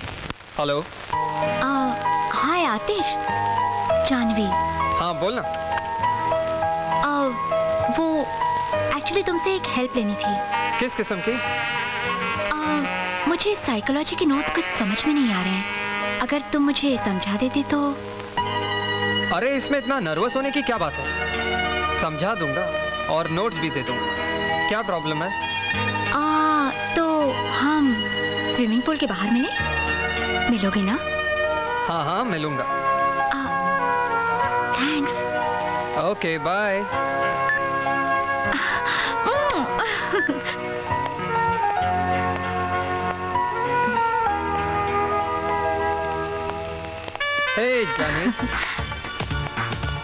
hello आ, आतिश जानवी। हाँ बोलना आ, वो actually तुमसे एक help लेनी थी। किस किस्म की? आ, मुझे साइकोलॉजी के नोट्स कुछ समझ में नहीं आ रहे हैं। अगर तुम मुझे समझा देते तो? अरे इसमें इतना नर्वस होने की क्या बात है? समझा दूँगा और नोट्स भी दे दूँगा। क्या प्रॉब्लम है? आ, तो हम स्विमिंग पूल के बाहर मिले? मिलोगे ना? हाँ हाँ मिलूँगा thanks okay bye hey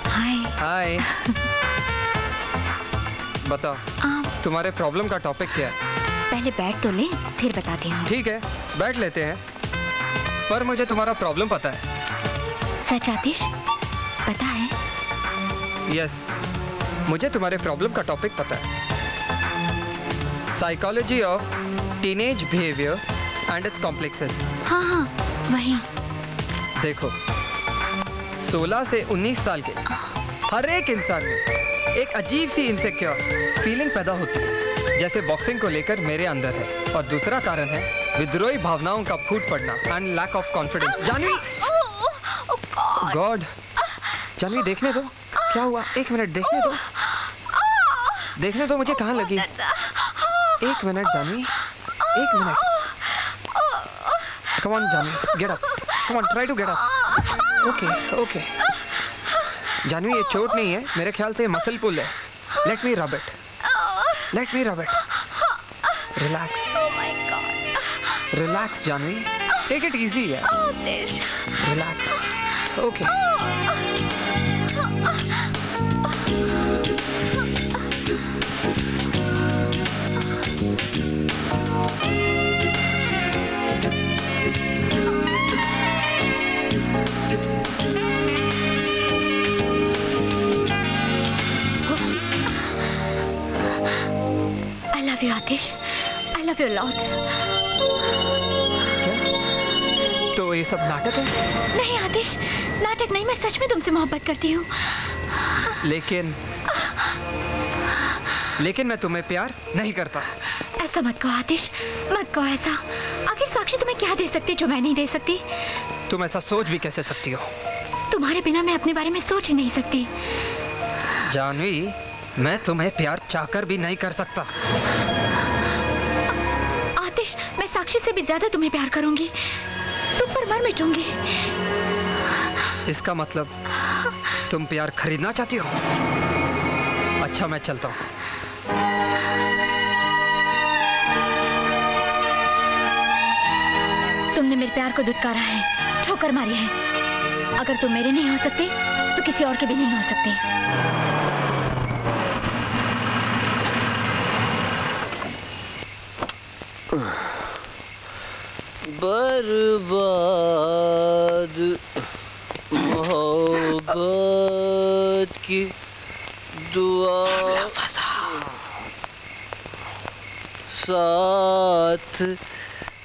hi hi बताओ तुम्हारे प्रॉब्लम का टॉपिक क्या है? पहले बैठ तो ले फिर बताती हूँ। ठीक है बैठ लेते हैं। पर मुझे तुम्हारा प्रॉब्लम पता है। सच आतिश पता है? यस मुझे तुम्हारे प्रॉब्लम का टॉपिक पता है। Psychology of teenage behaviour and its complexes हाँ हाँ वही। देखो 16 से 19 साल के हर एक इंसान में एक अजीब सी इनसिक्योर फीलिंग पैदा होती है जैसे बॉक्सिंग को लेकर मेरे अंदर है। और दूसरा कारण है विद्रोही भावनाओं का फूट पड़ना and lack of confidence Janvi God Janvi देखने दो। क्या हुआ? एक मिनट, देखने दो। देखने दो, मुझे कहाँ लगी? एक मिनट जानवी एक minute. Come on Janvi get up come on try to get up okay okay Janvi ये चोट नहीं है, मेरे ख्याल से मसल पुल है। लेट मी रब it let me rub it relax Relax, Janvi. Take it easy. Yeah. Oh, Relax. Okay. I love you, Atish. I love you a lot. तो ये सब नाटक है? नहीं आतिश नाटक नहीं मैं सच में तुमसे मोहब्बत करती हूँ। लेकिन लेकिन मैं तुम्हें प्यार नहीं करता। ऐसा मत कहो आतिश मत कहो ऐसा। आखिर साक्षी तुम्हें क्या दे सकती जो मैं नहीं दे सकती? तुम ऐसा सोच भी कैसे सकती हो? तुम्हारे बिना मैं अपने बारे में सोच ही नहीं सकती। जानवी मैं तुम्हें प्यार चाहकर भी नहीं कर सकता। साक्षी से भी ज़्यादा तुम्हें प्यार करूँगी। तुम पर मर मिटूँगी। इसका मतलब तुम प्यार खरीदना चाहती हो? अच्छा मैं चलता हूँ। तुमने मेरे प्यार को धुटकारा है ठोकर मारी है। अगर तुम मेरे नहीं हो सकते तो किसी और के भी नहीं हो सकते।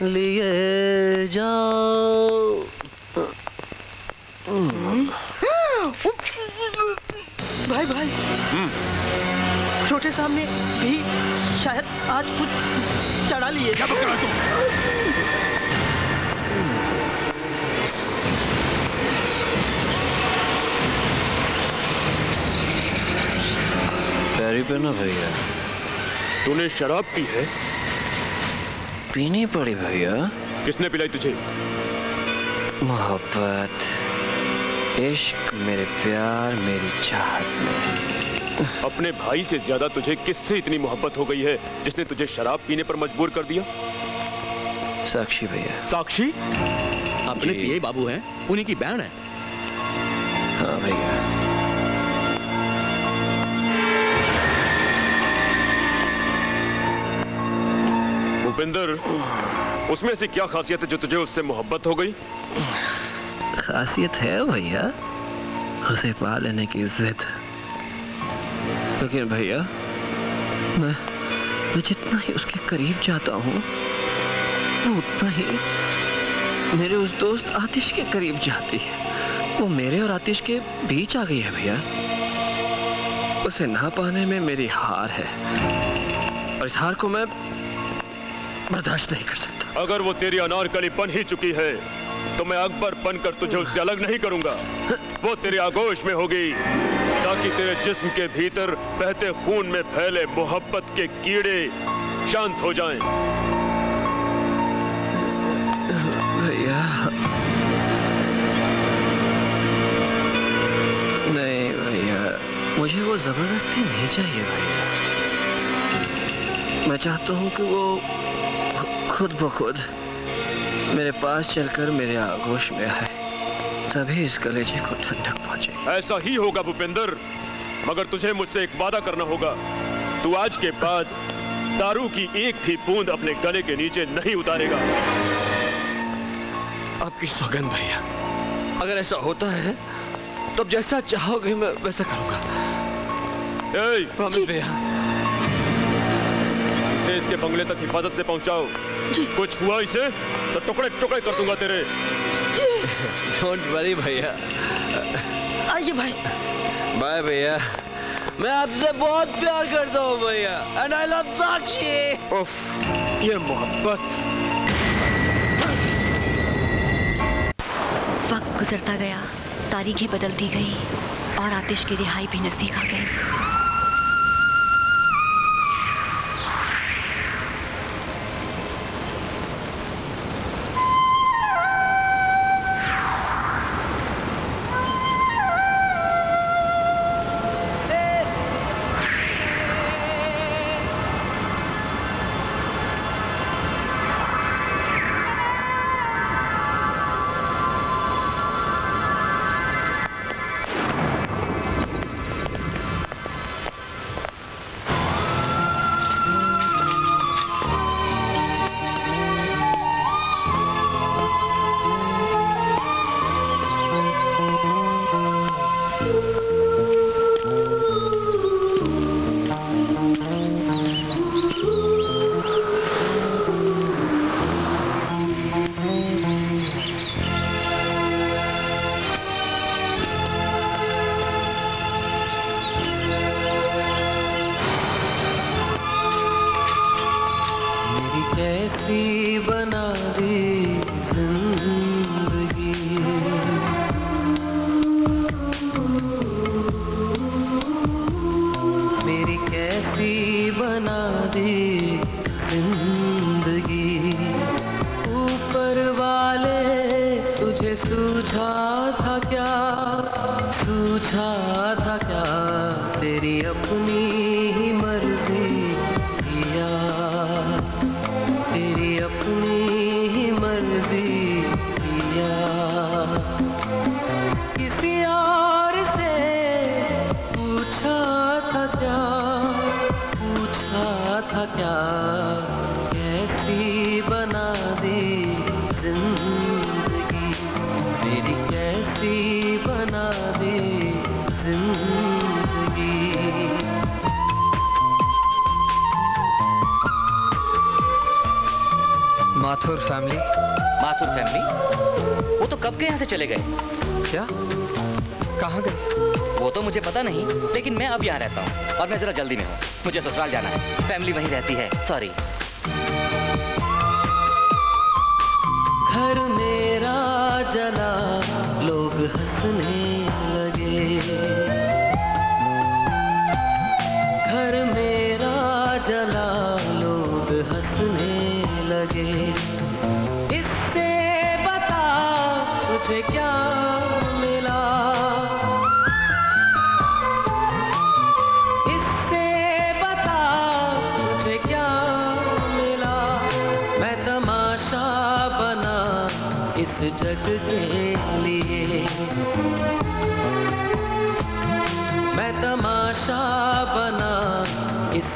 लिए जाओ। भाई भाई। छोटे सामने भी शायद आज कुछ चढ़ा लिए। क्या पैरी पे ना भैया। तूने शराब पी है? पीनी पड़ी भैया? किसने पिलाई तुझे? मोहब्बत इश्क मेरे प्यार मेरी चाहत में अपने भाई से ज़्यादा तुझे किससे इतनी मोहब्बत हो गई है जिसने तुझे शराब पीने पर मजबूर कर दिया? साक्षी भैया। साक्षी? अपने पिए बाबू हैं उन्हीं की बहन है। हाँ भैया। भूपेंद्र उसमें से क्या खासियत है जो तुझे उससे मोहब्बत हो गई? खासियत है भैया, उसे पा लेने की जिद। लेकिन भैया, मैं मैं जितना ही उसके करीब जाता हूँ, वो उतना ही मेरे उस दोस्त आतिश के करीब जाती है। वो मेरे और आतिश के बीच आ गई है भैया। उसे ना पाने में मेरी हार है। और इस हार को मैं बर्दाश्त नहीं कर सकता। अगर वो तेरी अनारकली बन ही चुकी है तो मैं अकबर बनकर तुझे उससे अलग नहीं करूँगा। वो तेरे आगोश में होगी ताकि तेरे जिस्म के भीतर बहते खून में फैले मोहब्बत के कीड़े शांत हो जाएँ। भैया नहीं भैया मुझे वो ज़बरदस्ती नहीं चाहिए भैया। मैं चाहता हूँ कि वो खुद ब खुद मेरे पास चलकर मेरे आगोश में आए तभी इस कलेजे को ठंडक पहुँचे। ऐसा ही होगा भूपेंद्र। मगर तुझे मुझसे एक वादा करना होगा। तू आज के बाद दारू की एक भी बूंद अपने गले के नीचे नहीं उतारेगा। आपकी सौगंध भैया अगर ऐसा होता है तो जैसा चाहोगे मैं वैसा करूँगा। प्रॉमिस भैया। इसे इसके बंगले तक हिफाजत से पहुंचाओ। कुछ हुआ इसे? तो टुकड़े टुकड़े कर दूँगा तेरे। डोंट वरी भैया। आइए भाई। बाय भैया। मैं आपसे बहुत प्यार करता हूँ भैया। एंड आई लव साक्षी उफ ये मोहब्बत। वक्त गुजरता गया तारीखें बदलती गई और आतिश की रिहाई भी नज़दीक आ गई। अब यहाँ रहता हूँ। और मैं जरा जल्दी में हूँ। मुझे ससुराल जाना है। फैमिली वहीं रहती है। सॉरी घर मेरा जला, लोग हंसने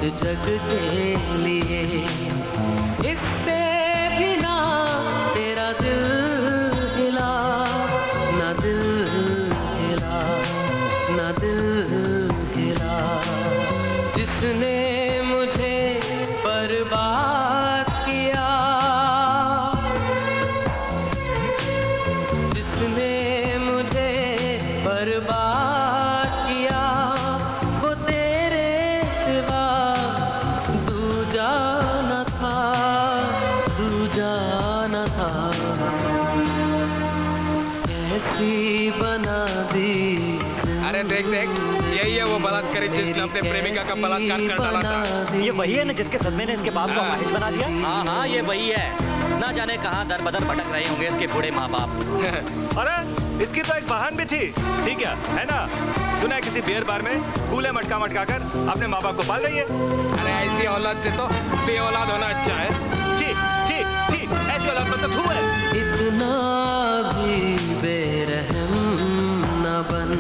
जग के लिए कैसी बना दी अरे देख देख यही है वो बलात्कारी जिसने अपने प्रेमिका का बलात्कार कर डाला था। ये वही है ना जिसके सदमे ने इसके बाप को अपाहिज बना दिया? हाँ हाँ ये वही है। ना जाने कहाँ दर बदर भटक रहे होंगे इसके बूढ़े माँ बाप अरे इसकी तो एक बहन भी थी। ठीक है है ना? सुना है किसी बियर बार में? कूले मटका मटका कर अपने माँ बाप को पाल रही है। अरे ऐसी औलाद से तो बे औलाद होना अच्छा है। छी छी छी ऐसी औलाद मतलब थू है। इतना भी बन।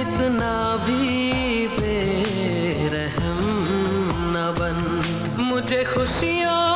इतना भी बेरहम न बन। मुझे खुशियों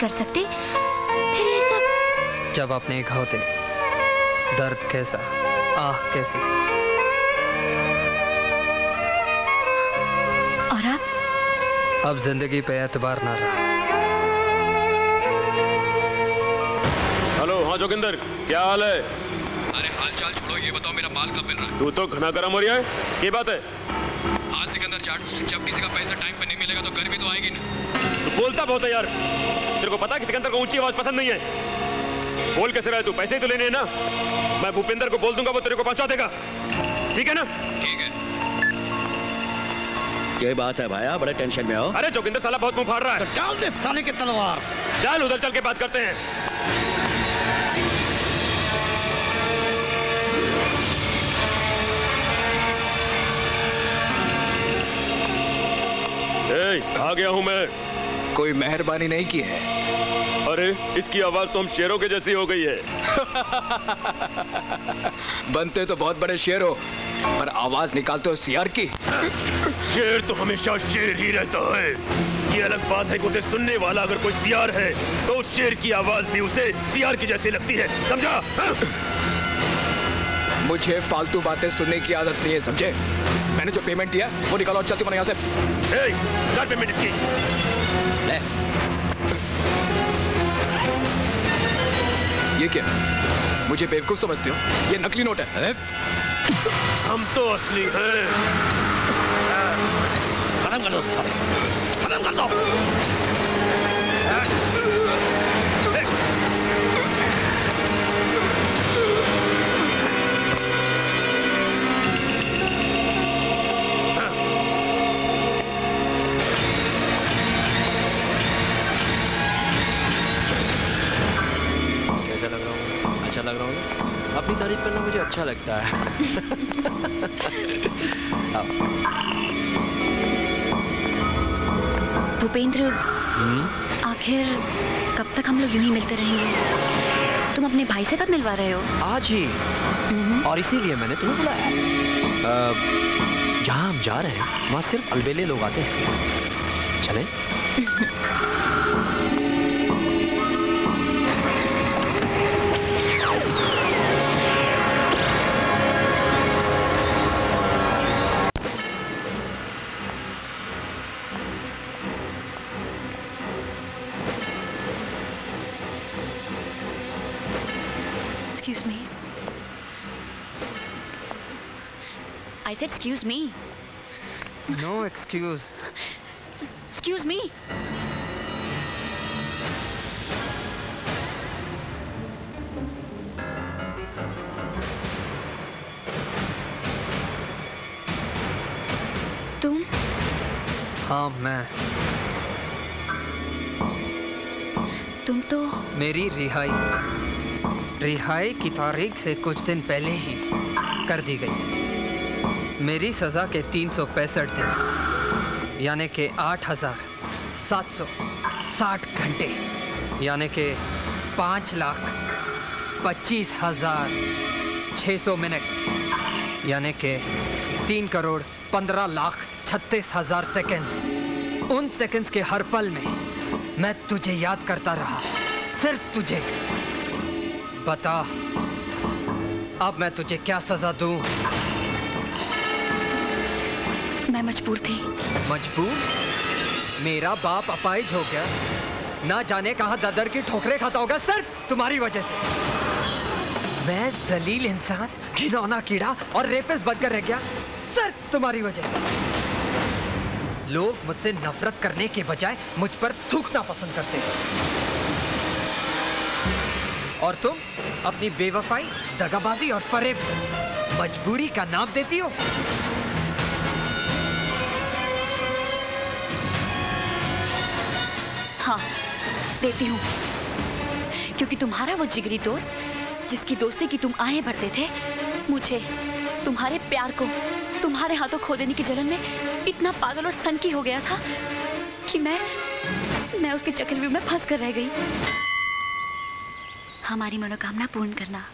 कर सकते? फिर ये सब जब अपने घाव थे दर्द कैसा आह कैसी? और अब अब ज़िंदगी पे एतबार ना रहा। हेलो हाँ जोगिंदर क्या हाल है? अरे हाल चाल छोड़ो ये बताओ मेरा माल कब मिल रहा है? तू तो घना गर्म हो रहा है? ये बात है? हाँ सिकंदर जाट जब किसी का पैसा टाइम पे नहीं मिलेगा तो गर्मी तो आएगी ना। तू बोलता बहुत है यार। तेरे को पता है कि सिकंदर को ऊँची आवाज़ पसंद नहीं है? बोल कैसे रहा है तू? पैसे ही तो लेने हैं ना। मैं भूपेंद्र को बोल दूँगा वो तेरे को पहुँचा देगा। ठीक है ना? ठीक है। ये बात है भाया बड़े टेंशन में हो। अरे जोगिंदर साला बहुत मुँह फाड़ रहा है। डाल दे साले की तलवार। चल उधर चल के बात करते हैं। ए, आ गया हूँ मैं। कोई मेहरबानी नहीं की है। अरे इसकी आवाज़ तो हम शेरों के जैसी हो गई है। बनते तो बहुत बड़े शेर हो पर आवाज़ निकालते हो सियार की। शेर तो हमेशा शेर ही रहता है। ये अलग बात है कि उसे सुनने वाला अगर कोई सियार है तो उस शेर की आवाज़ भी उसे सियार की जैसी लगती है समझा? हाँ? मुझे फालतू बातें सुनने की आदत नहीं है समझे? मैंने जो पेमेंट दिया वो निकालो चलती बना यहाँ से। ए, पेमेंट इसकी? ले। ये क्या? मुझे बेवकूफ़ समझते हो? ये नकली नोट है। अरे? हम तो असली हैं। खत्म कर दो सारे। खत्म कर दो। लग रहा हूँ। अपनी तारीफ़ करना मुझे अच्छा लगता है। भूपेंद्र हम्म? आखिर कब तक हम लोग यूँ ही मिलते रहेंगे? तुम अपने भाई से कब मिलवा रहे हो? आज ही। और इसीलिए मैंने तुम्हें बुलाया। जहाँ हम जा रहे हैं वहाँ सिर्फ़ अलबेले लोग आते हैं। चले। said excuse me. No excuse Excuse me. तुम? हाँ मैं। तुम तो? मेरी रिहाई। रिहाई की तारीख से कुछ दिन पहले ही कर दी गई। मेरी सज़ा के तीन सौ पैंसठ दिन, यानी कि आठ हज़ार सात सौ साठ घंटे, यानी कि पाँच लाख पच्चीस हज़ार छः सौ मिनट, यानी कि तीन करोड़ पंद्रह लाख छत्तीस हज़ार सेकेंड्स उन सेकेंड्स के हर पल में मैं तुझे याद करता रहा, सिर्फ़ तुझे। बता, अब मैं तुझे क्या सजा दूँ? मैं मजबूर थी। मजबूर? मेरा बाप अपाइज हो गया। ना जाने कहा ददर की ठोकरे खाता होगा, सिर्फ़ तुम्हारी वजह से। मैं जलील इंसान, घिनौना कीड़ा और रेपिस बनकर रह गया। सिर्फ़ तुम्हारी वजह से। लोग मुझसे नफरत करने के बजाय मुझ पर थूकना पसंद करते हैं। और तुम अपनी बेवफाई, दगाबाजी और फरेब, मजबूरी का नाम देती हो? हाँ देती हूँ। क्योंकि तुम्हारा वो जिगरी दोस्त, जिसकी दोस्ती की तुम आहें भरते थे, मुझे, तुम्हारे प्यार को, तुम्हारे हाथों खो देने की जलन में इतना पागल और सनकी हो गया था कि मैं मैं उसके चक्रव्यूह में फंस कर रह गई। हमारी मनोकामना पूर्ण करना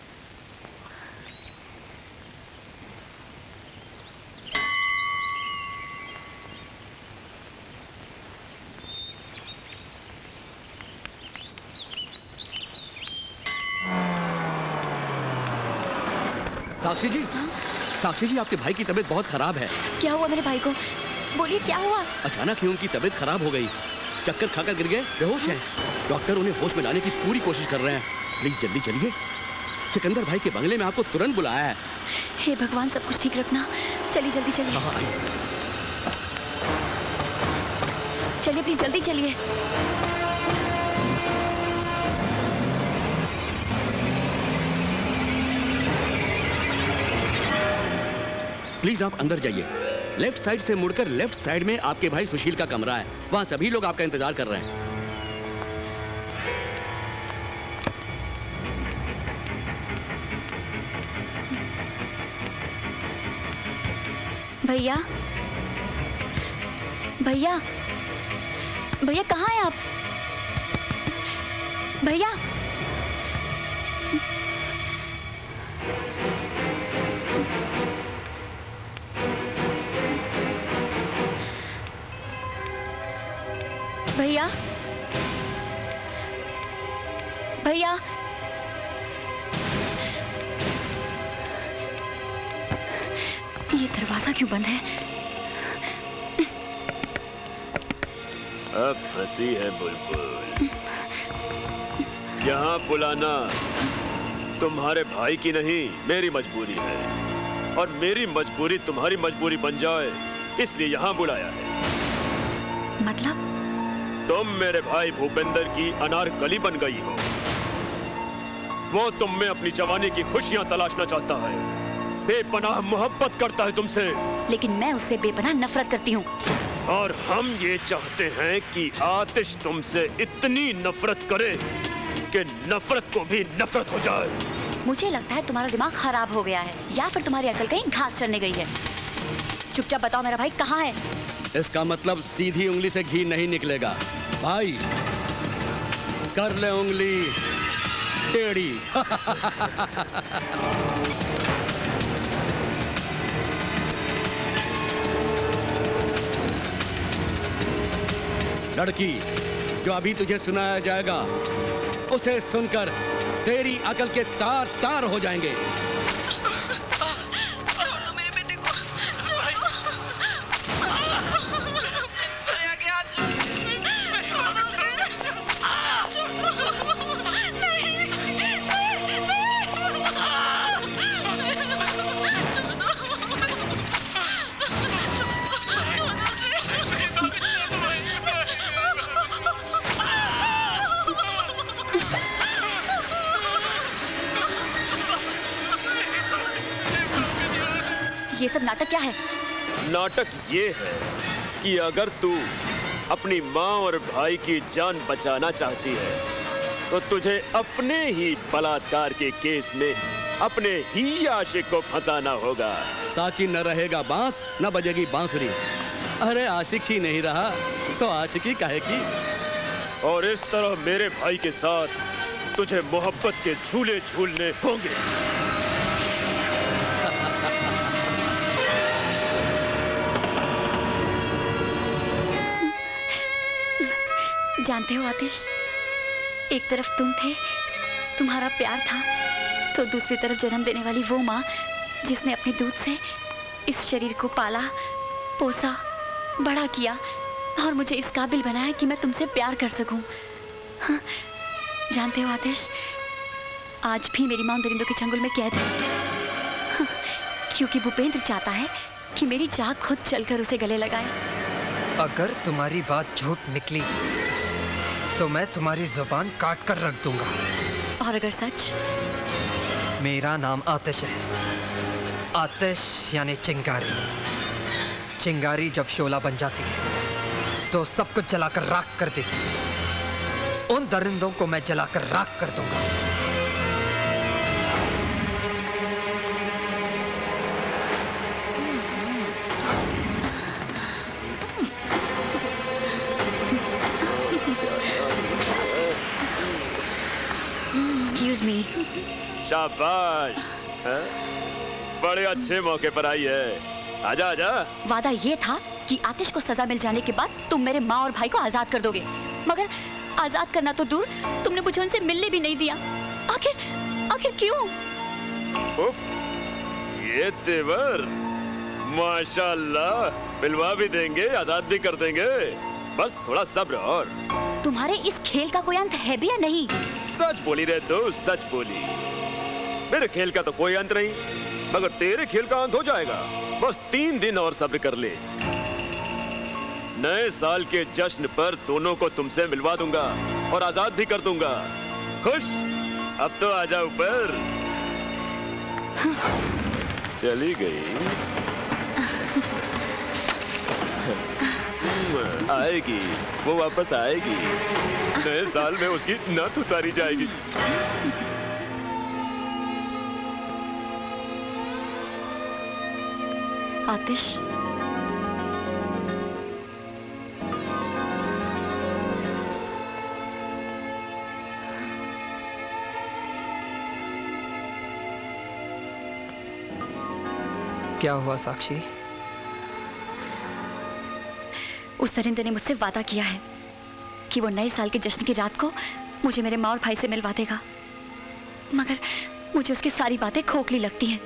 साक्षी जी? हा? साक्षी जी आपके भाई की तबीयत बहुत खराब है। क्या हुआ मेरे भाई को? बोलिए क्या हुआ? अचानक ही उनकी तबीयत खराब हो गई। चक्कर खाकर गिर गए बेहोश हैं। डॉक्टर उन्हें होश में लाने की पूरी कोशिश कर रहे हैं। प्लीज़ जल्दी चलिए। सिकंदर भाई के बंगले में आपको तुरंत बुलाया है। हे भगवान सब कुछ ठीक रखना। चलिए जल्दी चलिए। चलिए प्लीज़ जल्दी चलिए। प्लीज़ आप अंदर जाइए। लेफ़्ट साइड से मुड़कर लेफ़्ट साइड में आपके भाई सुशील का कमरा है। वहाँ सभी लोग आपका इंतज़ार कर रहे हैं। भैया? भैया? भैया, कहाँ हैं आप? भैया भैया। ये दरवाज़ा क्यों बंद है? अब फंसी है बुलबुल। यहाँ बुलाना तुम्हारे भाई की नहीं मेरी मजबूरी है। और मेरी मजबूरी तुम्हारी मजबूरी बन जाए इसलिए यहाँ बुलाया है। मतलब? तुम मेरे भाई भूपेंद्र की अनारकली बन गई हो। वो तुम में अपनी जवानी की खुशियाँ तलाशना चाहता है। बेपनाह मोहब्बत करता है तुमसे। लेकिन मैं उससे बेपनाह नफरत करती हूँ। और हम ये चाहते हैं कि आतिश तुमसे इतनी नफरत करे कि नफरत को भी नफरत हो जाए। मुझे लगता है तुम्हारा दिमाग खराब हो गया है या फिर तुम्हारी अकल कहीं घास चढ़ने गई है। चुपचाप बताओ मेरा भाई कहाँ है? इसका मतलब सीधी उंगली से घी नहीं निकलेगा। भाई कर ले उंगली। टेढ़ी लड़की, जो अभी तुझे सुनाया जाएगा, उसे सुनकर तेरी अकल के तार तार हो जाएँगे। ये है कि अगर तू अपनी माँ और भाई की जान बचाना चाहती है तो तुझे अपने ही बलात्कार के केस में अपने ही आशिक को फंसाना होगा। ताकि न रहेगा बाँस न बजेगी बांसुरी। अरे आशिक ही नहीं रहा तो आशिकी काहे की? और इस तरह मेरे भाई के साथ तुझे मोहब्बत के झूले झूलने होंगे। जानते हो आतिश? एक तरफ़ तुम थे तुम्हारा प्यार था तो दूसरी तरफ़ जन्म देने वाली वो माँ जिसने अपने दूध से इस शरीर को पाला पोसा बड़ा किया और मुझे इस काबिल बनाया कि मैं तुमसे प्यार कर सकूँ। हाँ, जानते हो आतिश? आज भी मेरी माँ दरिंदों के चंगुल में कैद है। हाँ, क्योंकि भूपेंद्र चाहता है कि मेरी चाक खुद चलकर उसे गले लगाए। अगर तुम्हारी बात झूठ निकली तो मैं तुम्हारी ज़ुबान काट कर रख दूँगा। और अगर सच? मेरा नाम आतिश है। आतिश यानी चिंगारी। चिंगारी जब शोला बन जाती है तो सब कुछ जलाकर राख कर देती है। उन दरिंदों को मैं जलाकर राख कर दूँगा। मी शाबाश। हाँ? बड़े अच्छे मौके पर आई है। आजा आजा। वादा ये था कि आतिश को सजा मिल जाने के बाद तुम मेरे माँ और भाई को आज़ाद कर दोगे। मगर आज़ाद करना तो दूर तुमने मुझे उनसे मिलने भी नहीं दिया। आखिर आखिर क्यों? उफ, ये तेवर माशाल्लाह मिलवा भी देंगे आज़ाद भी कर देंगे। बस थोड़ा सब्र और। तुम्हारे इस खेल का कोई अंत है भी या नहीं? सच बोली रे तो सच बोली। मेरे खेल का तो कोई अंत नहीं मगर तेरे खेल का अंत हो जाएगा। बस तीन दिन और सब्र कर ले। नए साल के जश्न पर दोनों को तुमसे मिलवा दूँगा और आज़ाद भी कर दूँगा। खुश? अब तो आ जाओ ऊपर। चली गई। आएगी वो वापस आएगी। नए साल में उसकी नथ उतारी जाएगी। आतिश? क्या हुआ साक्षी? उस दरिंदे ने मुझसे वादा किया है कि वो नए साल के जश्न की रात को मुझे मेरे माँ और भाई से मिलवा देगा। मगर मुझे उसकी सारी बातें खोखली लगती हैं।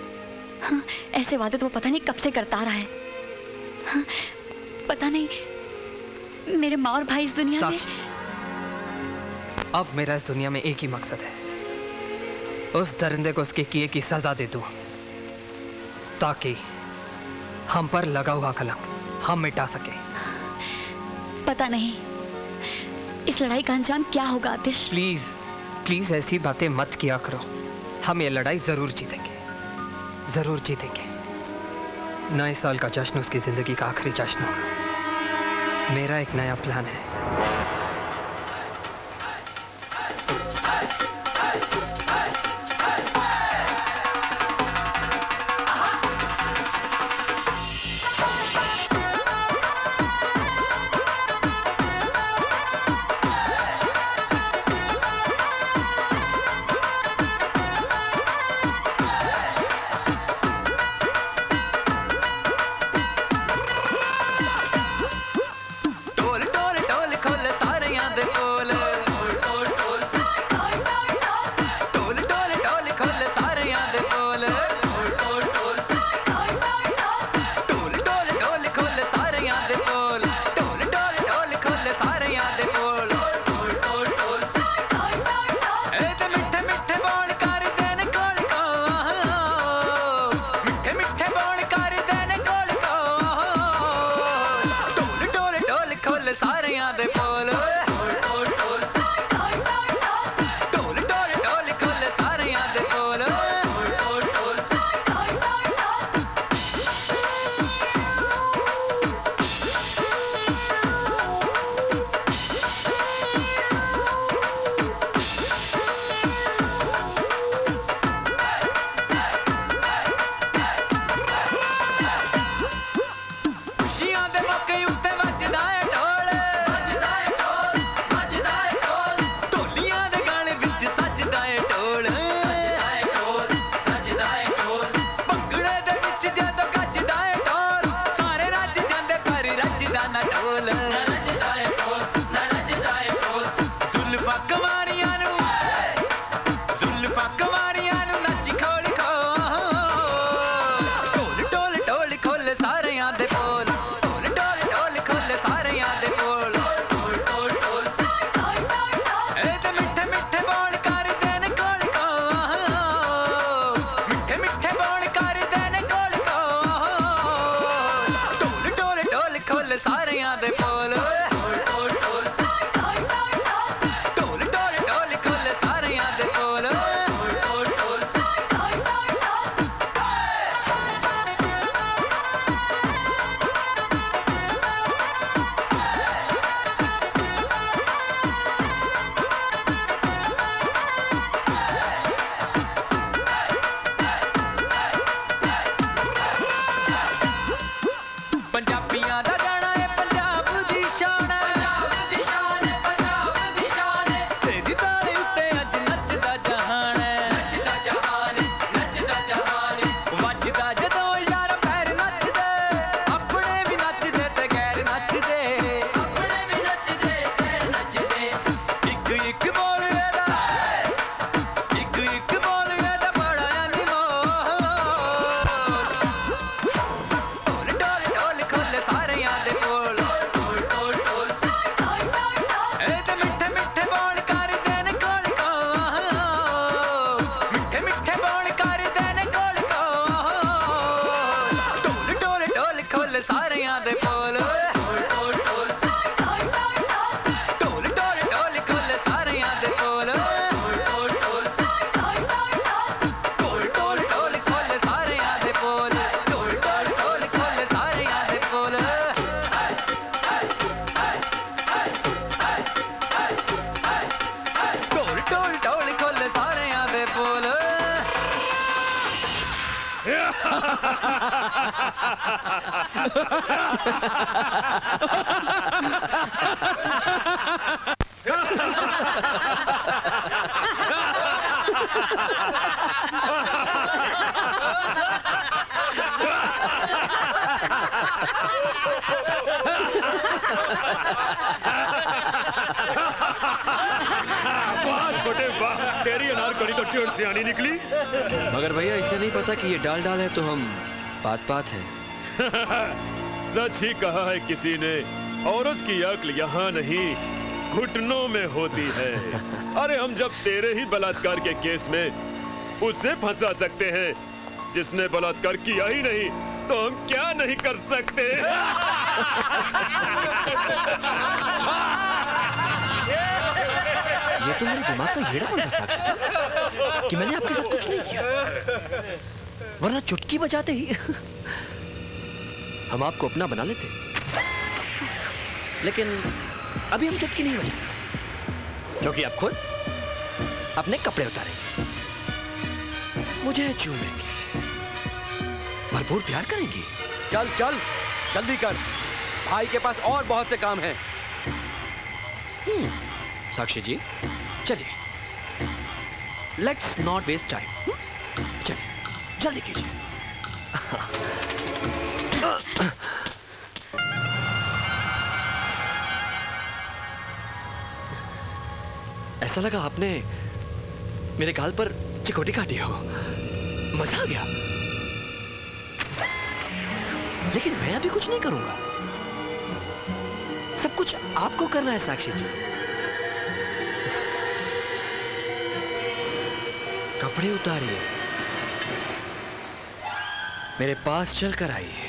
हाँ, ऐसे वादे तो वो पता नहीं कब से करता रहा है। हाँ, पता नहीं मेरे माँ और भाई इस दुनिया में अब मेरा इस दुनिया में एक ही मकसद है। उस दरिंदे को उसके किए की सजा दे दूँ ताकि हम पर लगा हुआ कलंक हम मिटा सके। पता नहीं। इस लड़ाई का अंजाम क्या होगा, आतिश? प्लीज़ प्लीज़ ऐसी बातें मत किया करो। हम ये लड़ाई ज़रूर जीतेंगे। ज़रूर जीतेंगे। नए साल का जश्न उसकी ज़िंदगी का आखिरी जश्न होगा। मेरा एक नया प्लान है। से आनी निकली? मगर भैया इसे नहीं पता कि ये डाल डाल है तो हम बात बात है। सच ही कहा है किसी ने औरत की अक्ल यहाँ नहीं घुटनों में होती है। अरे हम जब तेरे ही बलात्कार के केस में उसे फंसा सकते हैं जिसने बलात्कार किया ही नहीं तो हम क्या नहीं कर सकते? ये तो मेरे दिमाग का हेड़ा कौन था साक्षी। कि मैंने आपके साथ कुछ नहीं किया। वरना चुटकी बजाते ही हम आपको अपना बना लेते। लेकिन अभी हम चुटकी नहीं बजाते। क्योंकि आप खुद अपने कपड़े उतारेंगे मुझे चूमेंगे भरपूर प्यार करेंगी। चल चल जल्दी कर। भाई के पास और बहुत से काम हैं। हम्म, साक्षी जी चलिए। लेट्स नॉट वेस्ट टाइम चलिए जल्दी कीजिए। ऐसा लगा आपने मेरे गाल पर चिकोटी काटी हो। मज़ा आ गया। लेकिन मैं अभी कुछ नहीं करूँगा। सब कुछ आपको करना है, साक्षी जी। कपड़े उतारिए। मेरे पास चलकर आइए।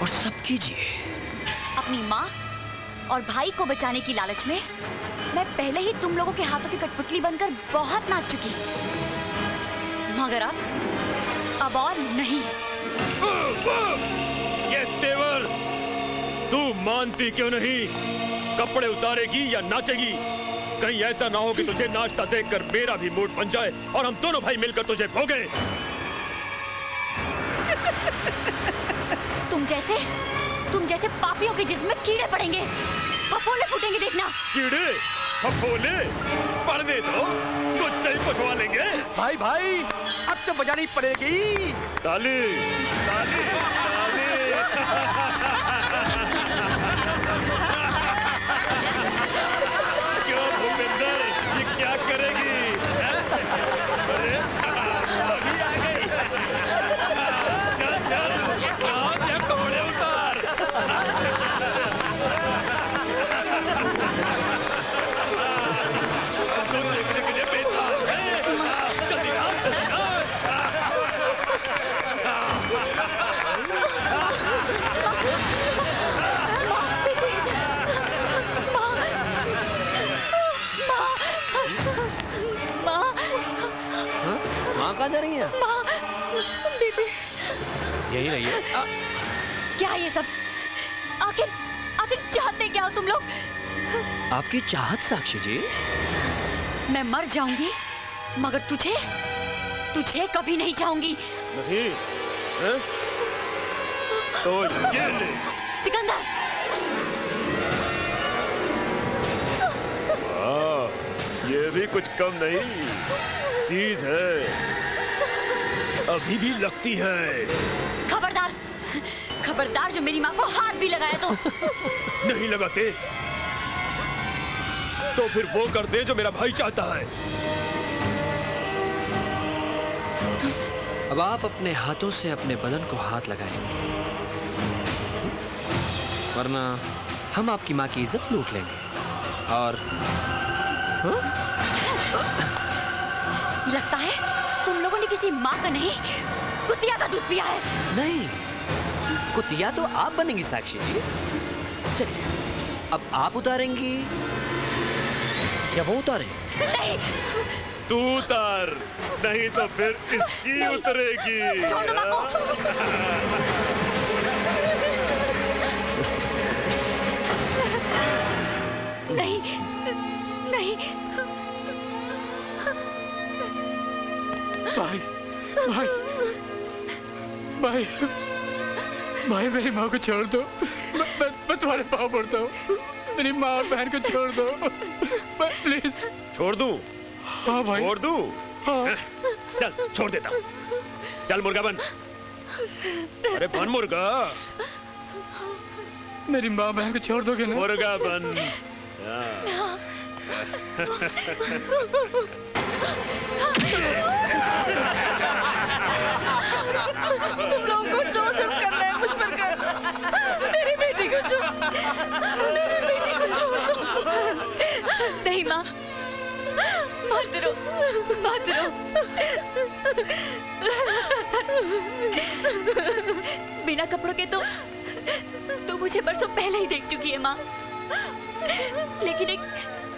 और सब कीजिए। अपनी माँ और भाई को बचाने की लालच में मैं पहले ही तुम लोगों के हाथों की कठपुतली बनकर बहुत नाच चुकी मगर अब अब और नहीं। ये तेवर तू मानती क्यों नहीं? कपड़े उतारेगी या नाचेगी? कहीं ऐसा ना हो कि तुझे नाश्ता देखकर मेरा भी मूड बन जाए और हम दोनों भाई मिलकर तुझे भोगे। तुम जैसे तुम जैसे पापियों के जिस्म में कीड़े पड़ेंगे। फफोले फूटेंगे देखना। कीड़े? फफोले? पढ़ने दो। कुछ ही पुछवा लेंगे। भाई भाई अब तो बजानी पड़ेगी। ताली ताली क्यों आपकी चाहत साक्षी जी। मैं मर जाऊँगी मगर तुझे तुझे कभी नहीं चाहूँगी नहीं हैं? तो ये ले। सिकंदर! हाँ, ये भी कुछ कम नहीं। चीज़ है। अभी भी लगती है। खबरदार खबरदार जो मेरी माँ को हाथ भी लगाया तो। नहीं लगाते। तो फिर वो कर दे जो मेरा भाई चाहता है। अब आप अपने हाथों से अपने बदन को हाथ लगाएँगे वरना हम आपकी माँ की इज़्ज़त लूट लेंगे। और हा? लगता है तुम लोगों ने किसी माँ का नहीं कुतिया का दूध पिया है। नहीं कुतिया तो आप बनेंगी साक्षी जी। चलिए अब आप उतारेंगी। या वो उतारे? नहीं। तू उतार नहीं तो फिर इसकी उतरेगी। छोड़ दो माँ को। नहीं नहीं। भाई भाई भाई भाई मेरी माँ को छोड़ दो। मैं, मैं, मैं तुम्हारे पाँव पड़ता हूँ। मेरी माँ और बहन को छोड़ दो। प्लीज़ छोड़ दूँ? हाँ भाई। छोड़ दूँ? हाँ। चल छोड़ देता हूँ। चल मुर्गा बन। अरे बन मुर्गा। मेरी माँ बहन को छोड़ दोगे ना? मुर्गा बन। हाँ। तुम लोगों को जो सब करना है मुझ पर कर मेरी बेटी को छोड़ मेरी बेटी को छोड़ नहीं, माँ। मत रो मत रो बिना कपड़ों के तो तू मुझे बरसों पहले ही देख चुकी है, माँ। लेकिन एक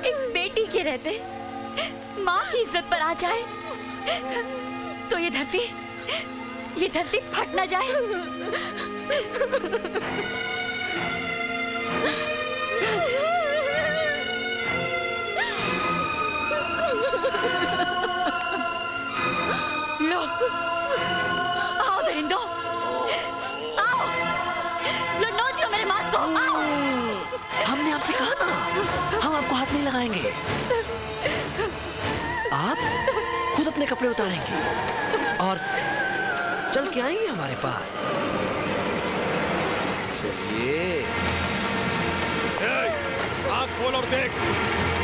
एक बेटी के रहते, माँ की इज़्ज़त पर आ जाए तो ये धरती ये धरती फट ना जाए। लो। आओ दरिंदो आओ। लो नोच लो मेरे मांस को। आओ। हमने आपसे कहा ना हम आपको हाथ नहीं लगाएँगे। आप खुद अपने कपड़े उतारेंगे और चल के आएँगे हमारे पास। चलिए। आँख खोल और देख।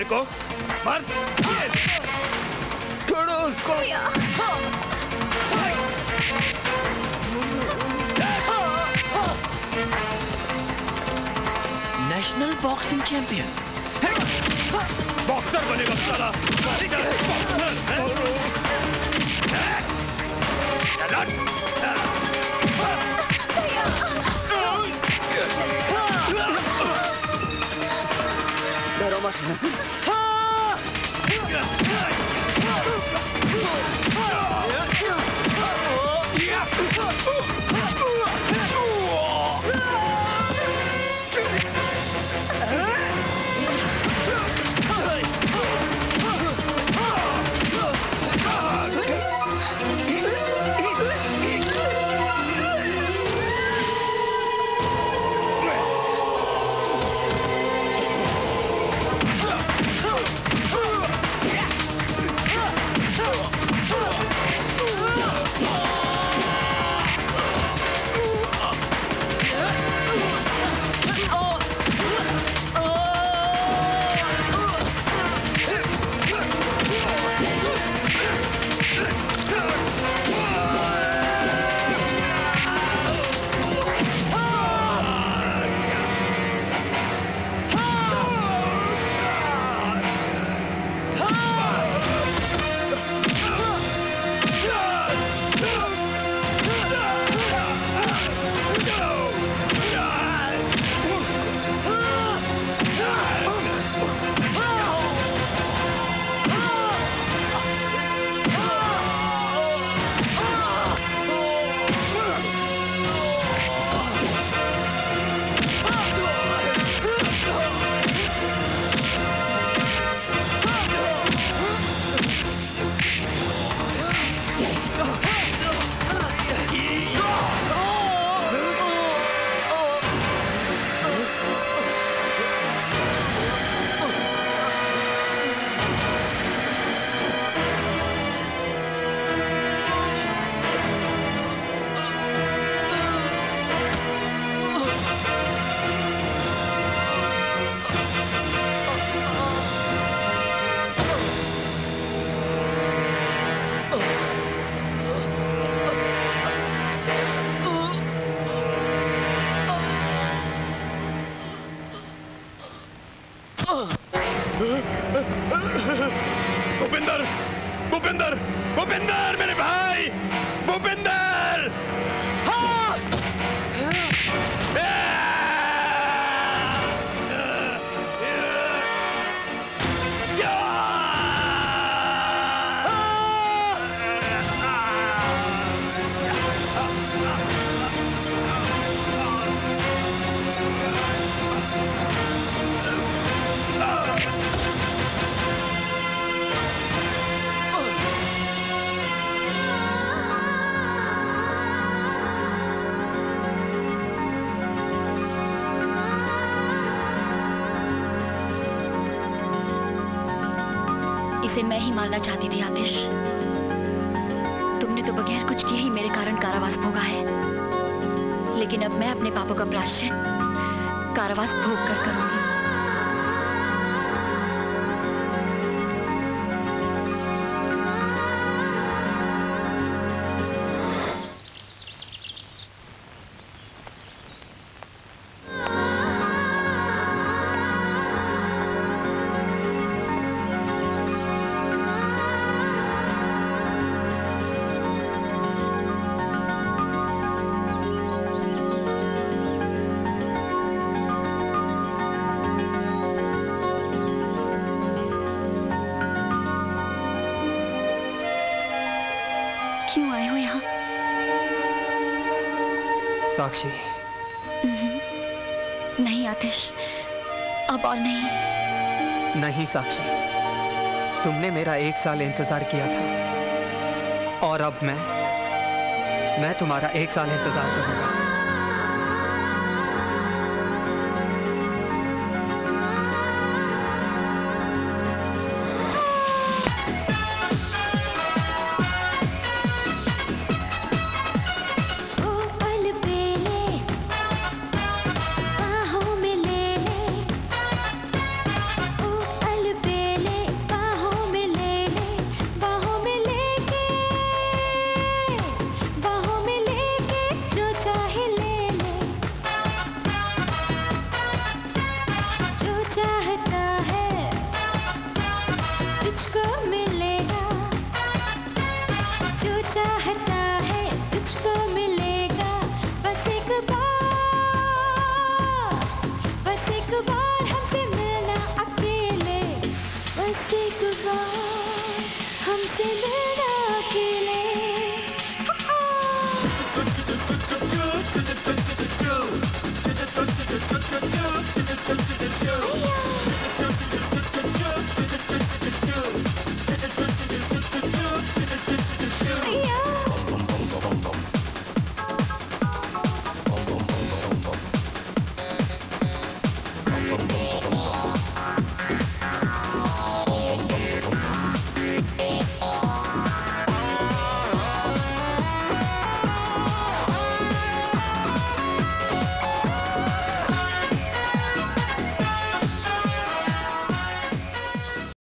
मार को। मार। छोड़ो उसको। नेशनल बॉक्सिंग चैंपियन इसे मैं ही मानना चाहती थी, आतिश। तुमने तो बगैर कुछ किए ही मेरे कारण कारावास भोगा है। लेकिन अब मैं अपने पापों का प्राश्चित कारावास भोग कर करूँगी। साक्षी नहीं आतिश। अब और नहीं। नहीं साक्षी। तुमने मेरा एक साल इंतज़ार किया था। और अब मैं मैं तुम्हारा एक साल इंतज़ार करूँगा।